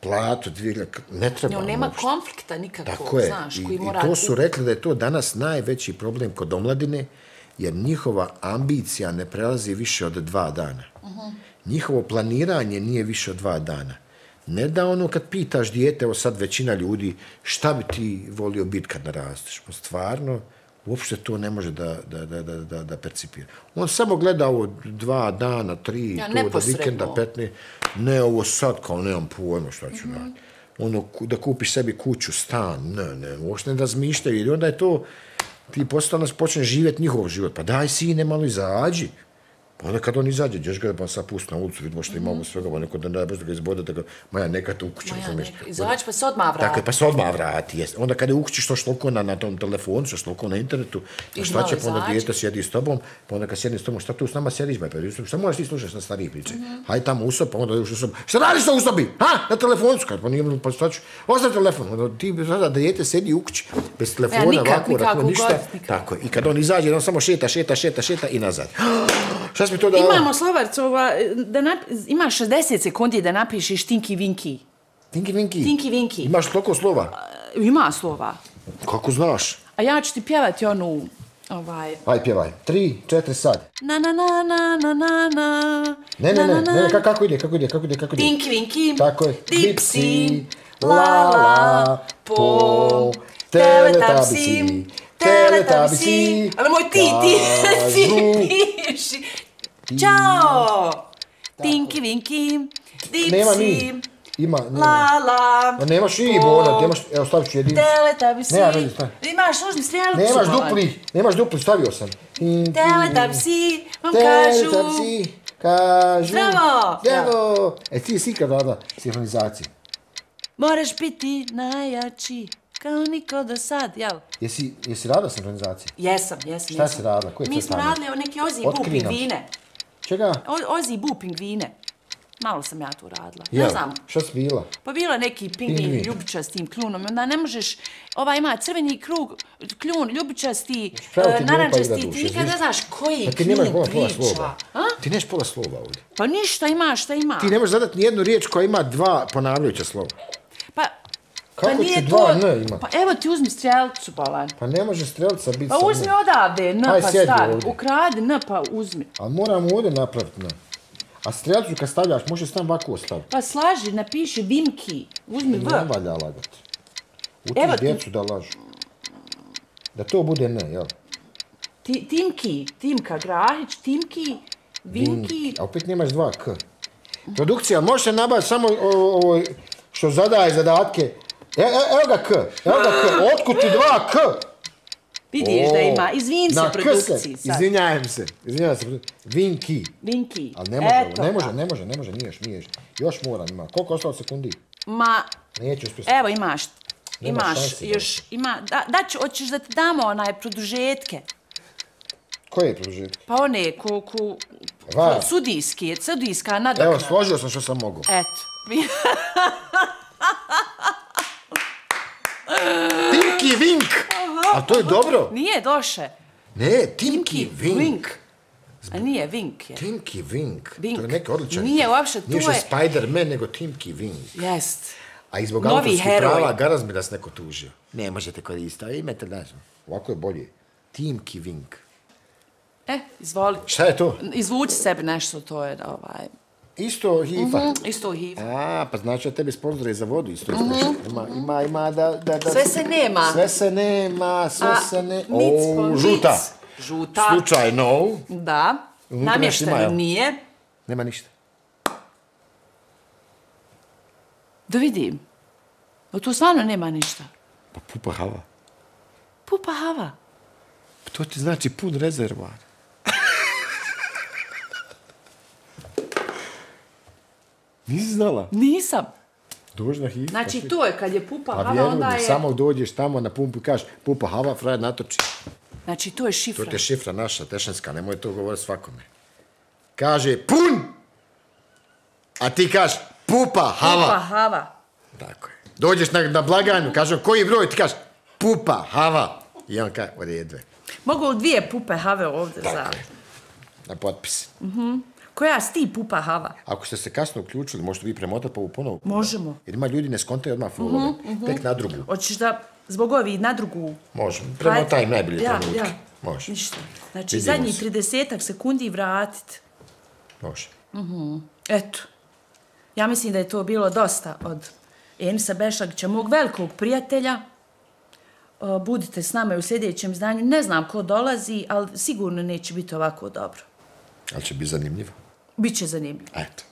platu, dvije, ne treba mu nema uopšte. konflikta nikakvog, Tako je. znaš, I, koji I mora... to su rekli da je to danas najveći problem kod omladine, jer njihova ambicija ne prelazi više od dva dana. Njihovo planiranje nije više od dva dana. Ne da ono kad pitaš dijete, evo sad većina ljudi, šta bi ti volio biti kad narasteš? Pa stvarno, uopšte to ne može da, da, da, da, da, da percipira. On samo gleda ovo dva dana, tri, Ja, to neposredno. vikenda, 15, ne ovo sad kao nemam pojma šta ću mm raditi. Ono, da kupiš sebi kuću, stan, ne, ne, uopšte ne razmišljaju, jer onda je to, ti postano počneš živjeti njihov život, pa daj sine malo izađi, Pa onda kad on izađe, ćeš ga pa sad pusti na ulicu, vidimo što ima ovo svega, pa neko da ne baš da ga izbode, tako, Maja, neka te u kući, Ma ja razumiješ? neka, izaći pa se odmah vrati. Tako je, pa se odmah vrati, jest. Onda kada je u kući što štoliko na, na tom telefonu, što štoliko na internetu, a I šta će, pa onda dijete sjedi s tobom, pa onda kad sjedi s tobom, šta tu s nama sjediš, ba, pa šta moraš ti slušati na stariji priče? Mhm. Hajde tamo u sob, pa onda još u sob. Šta radiš to u sobi? Ha? Na telefonu kad pa nije, pa šta ću? Ostav telefon, onda ti sada dijete sjedi u kući, bez telefona, nikak, ovako, nikako, ovako, ništa. god. Tako je. I kad on izađe, on samo šeta, šeta, šeta, šeta i nazad. Šta si mi to dala? Imamo slovarcu, ova, da nap... ima 60 sekundi da napišeš Tinky Winky. Tinky Winky. Tinky Winky. Imaš toliko slova? Ima slova. Kako znaš? A ja ću ti pjevati onu, ovaj... Aj, pjevaj. Tri, četiri, sad. Na na na na na na na Ne, ne, ne, ne, ka- kako ide, kako ide, kako ide, kako ide? Tinky Winky, Tako je. Dipsy, la, la, po, teletabisi, teletabisi, Ali moj ti, ti, ti piši. Ćao! Tinky Winky, Nema ni. Dipsy, Ima, nema. la la, Ma nemaš i, Bona, nemaš, evo stavit ću jedinicu. Teletabisi. Nema, vidi, stavi. Imaš, uzmi strijelicu. Nemaš dupli, nemaš dupli, stavio sam. Teletabisi, vam kažu. Teletabisi, kažu. Zdravo. Zdravo. E ti si ikad radila sinhronizaciju? Moraš biti najjači, kao niko do sad, jel? Jesi, jesi radila sinhronizaciju? Jesam, jesam, Šta jesam. si radila? Koje Mi smo radili o neki Ozzy Otkri Boo nam. pingvine. Čega? O- Ozzy Boo pingvine. Malo sam ja tu radila. Jel? Ne znam. Šta si bila? Pa bilo neki pingvin, Pingvin. ljubičast s tim klunom. Onda ne možeš, ova ima crveni krug, kljun, ljubičasti, ti uh, glupa narančasti, igra ti nikad ne znaš koji Pa ti kljun nemaš pola, pola slova. A? Ti nemaš pola slova ovdje. Pa ništa ima, šta ima. Ti ne možeš zadati nijednu riječ koja ima dva ponavljajuća slova. Kako pa nije će dva to... N imat? Pa evo ti uzmi strelicu, Bolan. Pa ne može strelca biti Pa uzmi odavde N pa stavi. Ukradi N pa uzmi. Ali moram ovdje napraviti N. A strelcu kad stavljaš, možeš sam ovako staviti. Pa slaži, napiši Vimki. Uzmi V. Ne valja lagat. Evo Učiš ti- djecu da lažu. Da to bude N, jel? Ti, timki, Timka Grahić, Timki, Vinki. A opet nemaš dva K. Produkcija, može nabaviti samo o- ovo što zadaje zadatke. E, e, evo ga K, evo ga K, otkud ti dva K? Vidiš da ima. Izvin se produkciji sad. Izvinjajem se, izvinjajem se. Vinki. Vinki. Ali ne može, Eto ne može, ne može, ne može, niješ, niješ. Još moram, ima. Koliko ostalo sekundi? Ma, Neću uspjeti. evo imaš. Nema Imaš šanse, još, ima, da, da ću, hoćeš da ti damo onaj produžetke. Koje je produžetak? Pa one, ko, ko, Va. sudijski, sudijska Evo, nadoknada. složio sam što sam mogao. Eto. Timki Vink! A to je dobro. Nije doše. Ne, Timki Vink. Vink. A nije Vink je. Timki Vink. Vink. To je neki odličan. Nije uopšte, to Nije što je- Spider-Man, nego Timki Vink. Jest. A i zbog autorskih prava garaz mi da se neko tužio. Ne možete koristiti, a imate dažno. Ovako je bolje. Timki Vink. E, izvoli. Šta je to? Izvuci sebi nešto, to je ovaj... Isto hifa. Mm, isto HIV. A, pa znači da tebi sponzore za vodu isto isto. Ima, ima, ima da, da, da... Sve se nema. Sve se nema, sve A, se ne... O, mic. žuta. Žuta. Slučajno. Da. Nešto Namješteno ima, jel? nije. Nema ništa. Da vidim. O, tu stvarno nema ništa. Pa pupa hava. Pupa hava. To ti znači pun rezervar. Nisi znala? Nisam. Dužna hifa. Znači, to je kad je pupa A hava, vjeruj onda je... samo dođeš tamo na pumpu i kažeš pupa hava, frajer natoči. Znači, to je To šifra. ti je šifra naša, tešanska, nemoj to govoriti svakome. Kaže pun, a ti kažeš pupa hava. Pupa hava. Tako je. Dođeš na, na blagajnu, kažem koji broj, ti kažeš pupa hava. I on kaže, u redu je, Mogu li dvije pupe have ovdje za... na potpis. Koja si ti pupa hava? Ako ste se kasno uključili, možete vi premotati pa ovu ponovo. Možemo. Jer ima ljudi ne skontaju odmah followove, tek na drugu. Hoćeš da zbog ovih na drugu... Možemo, premotaj im najbolje ja, trenutke. Ja, Može, Ništa. Znači, Vidimo zadnji se. 30 sekundi vratit. može. Eto. Ja mislim da je to bilo dosta od Enisa Bešagića, mog velikog prijatelja. O, Budite s nama u sljedećem izdanju. Ne znam ko dolazi, ali sigurno neće biti ovako dobro. Ali će biti zanimljivo. Biće zanimljivo. Eto.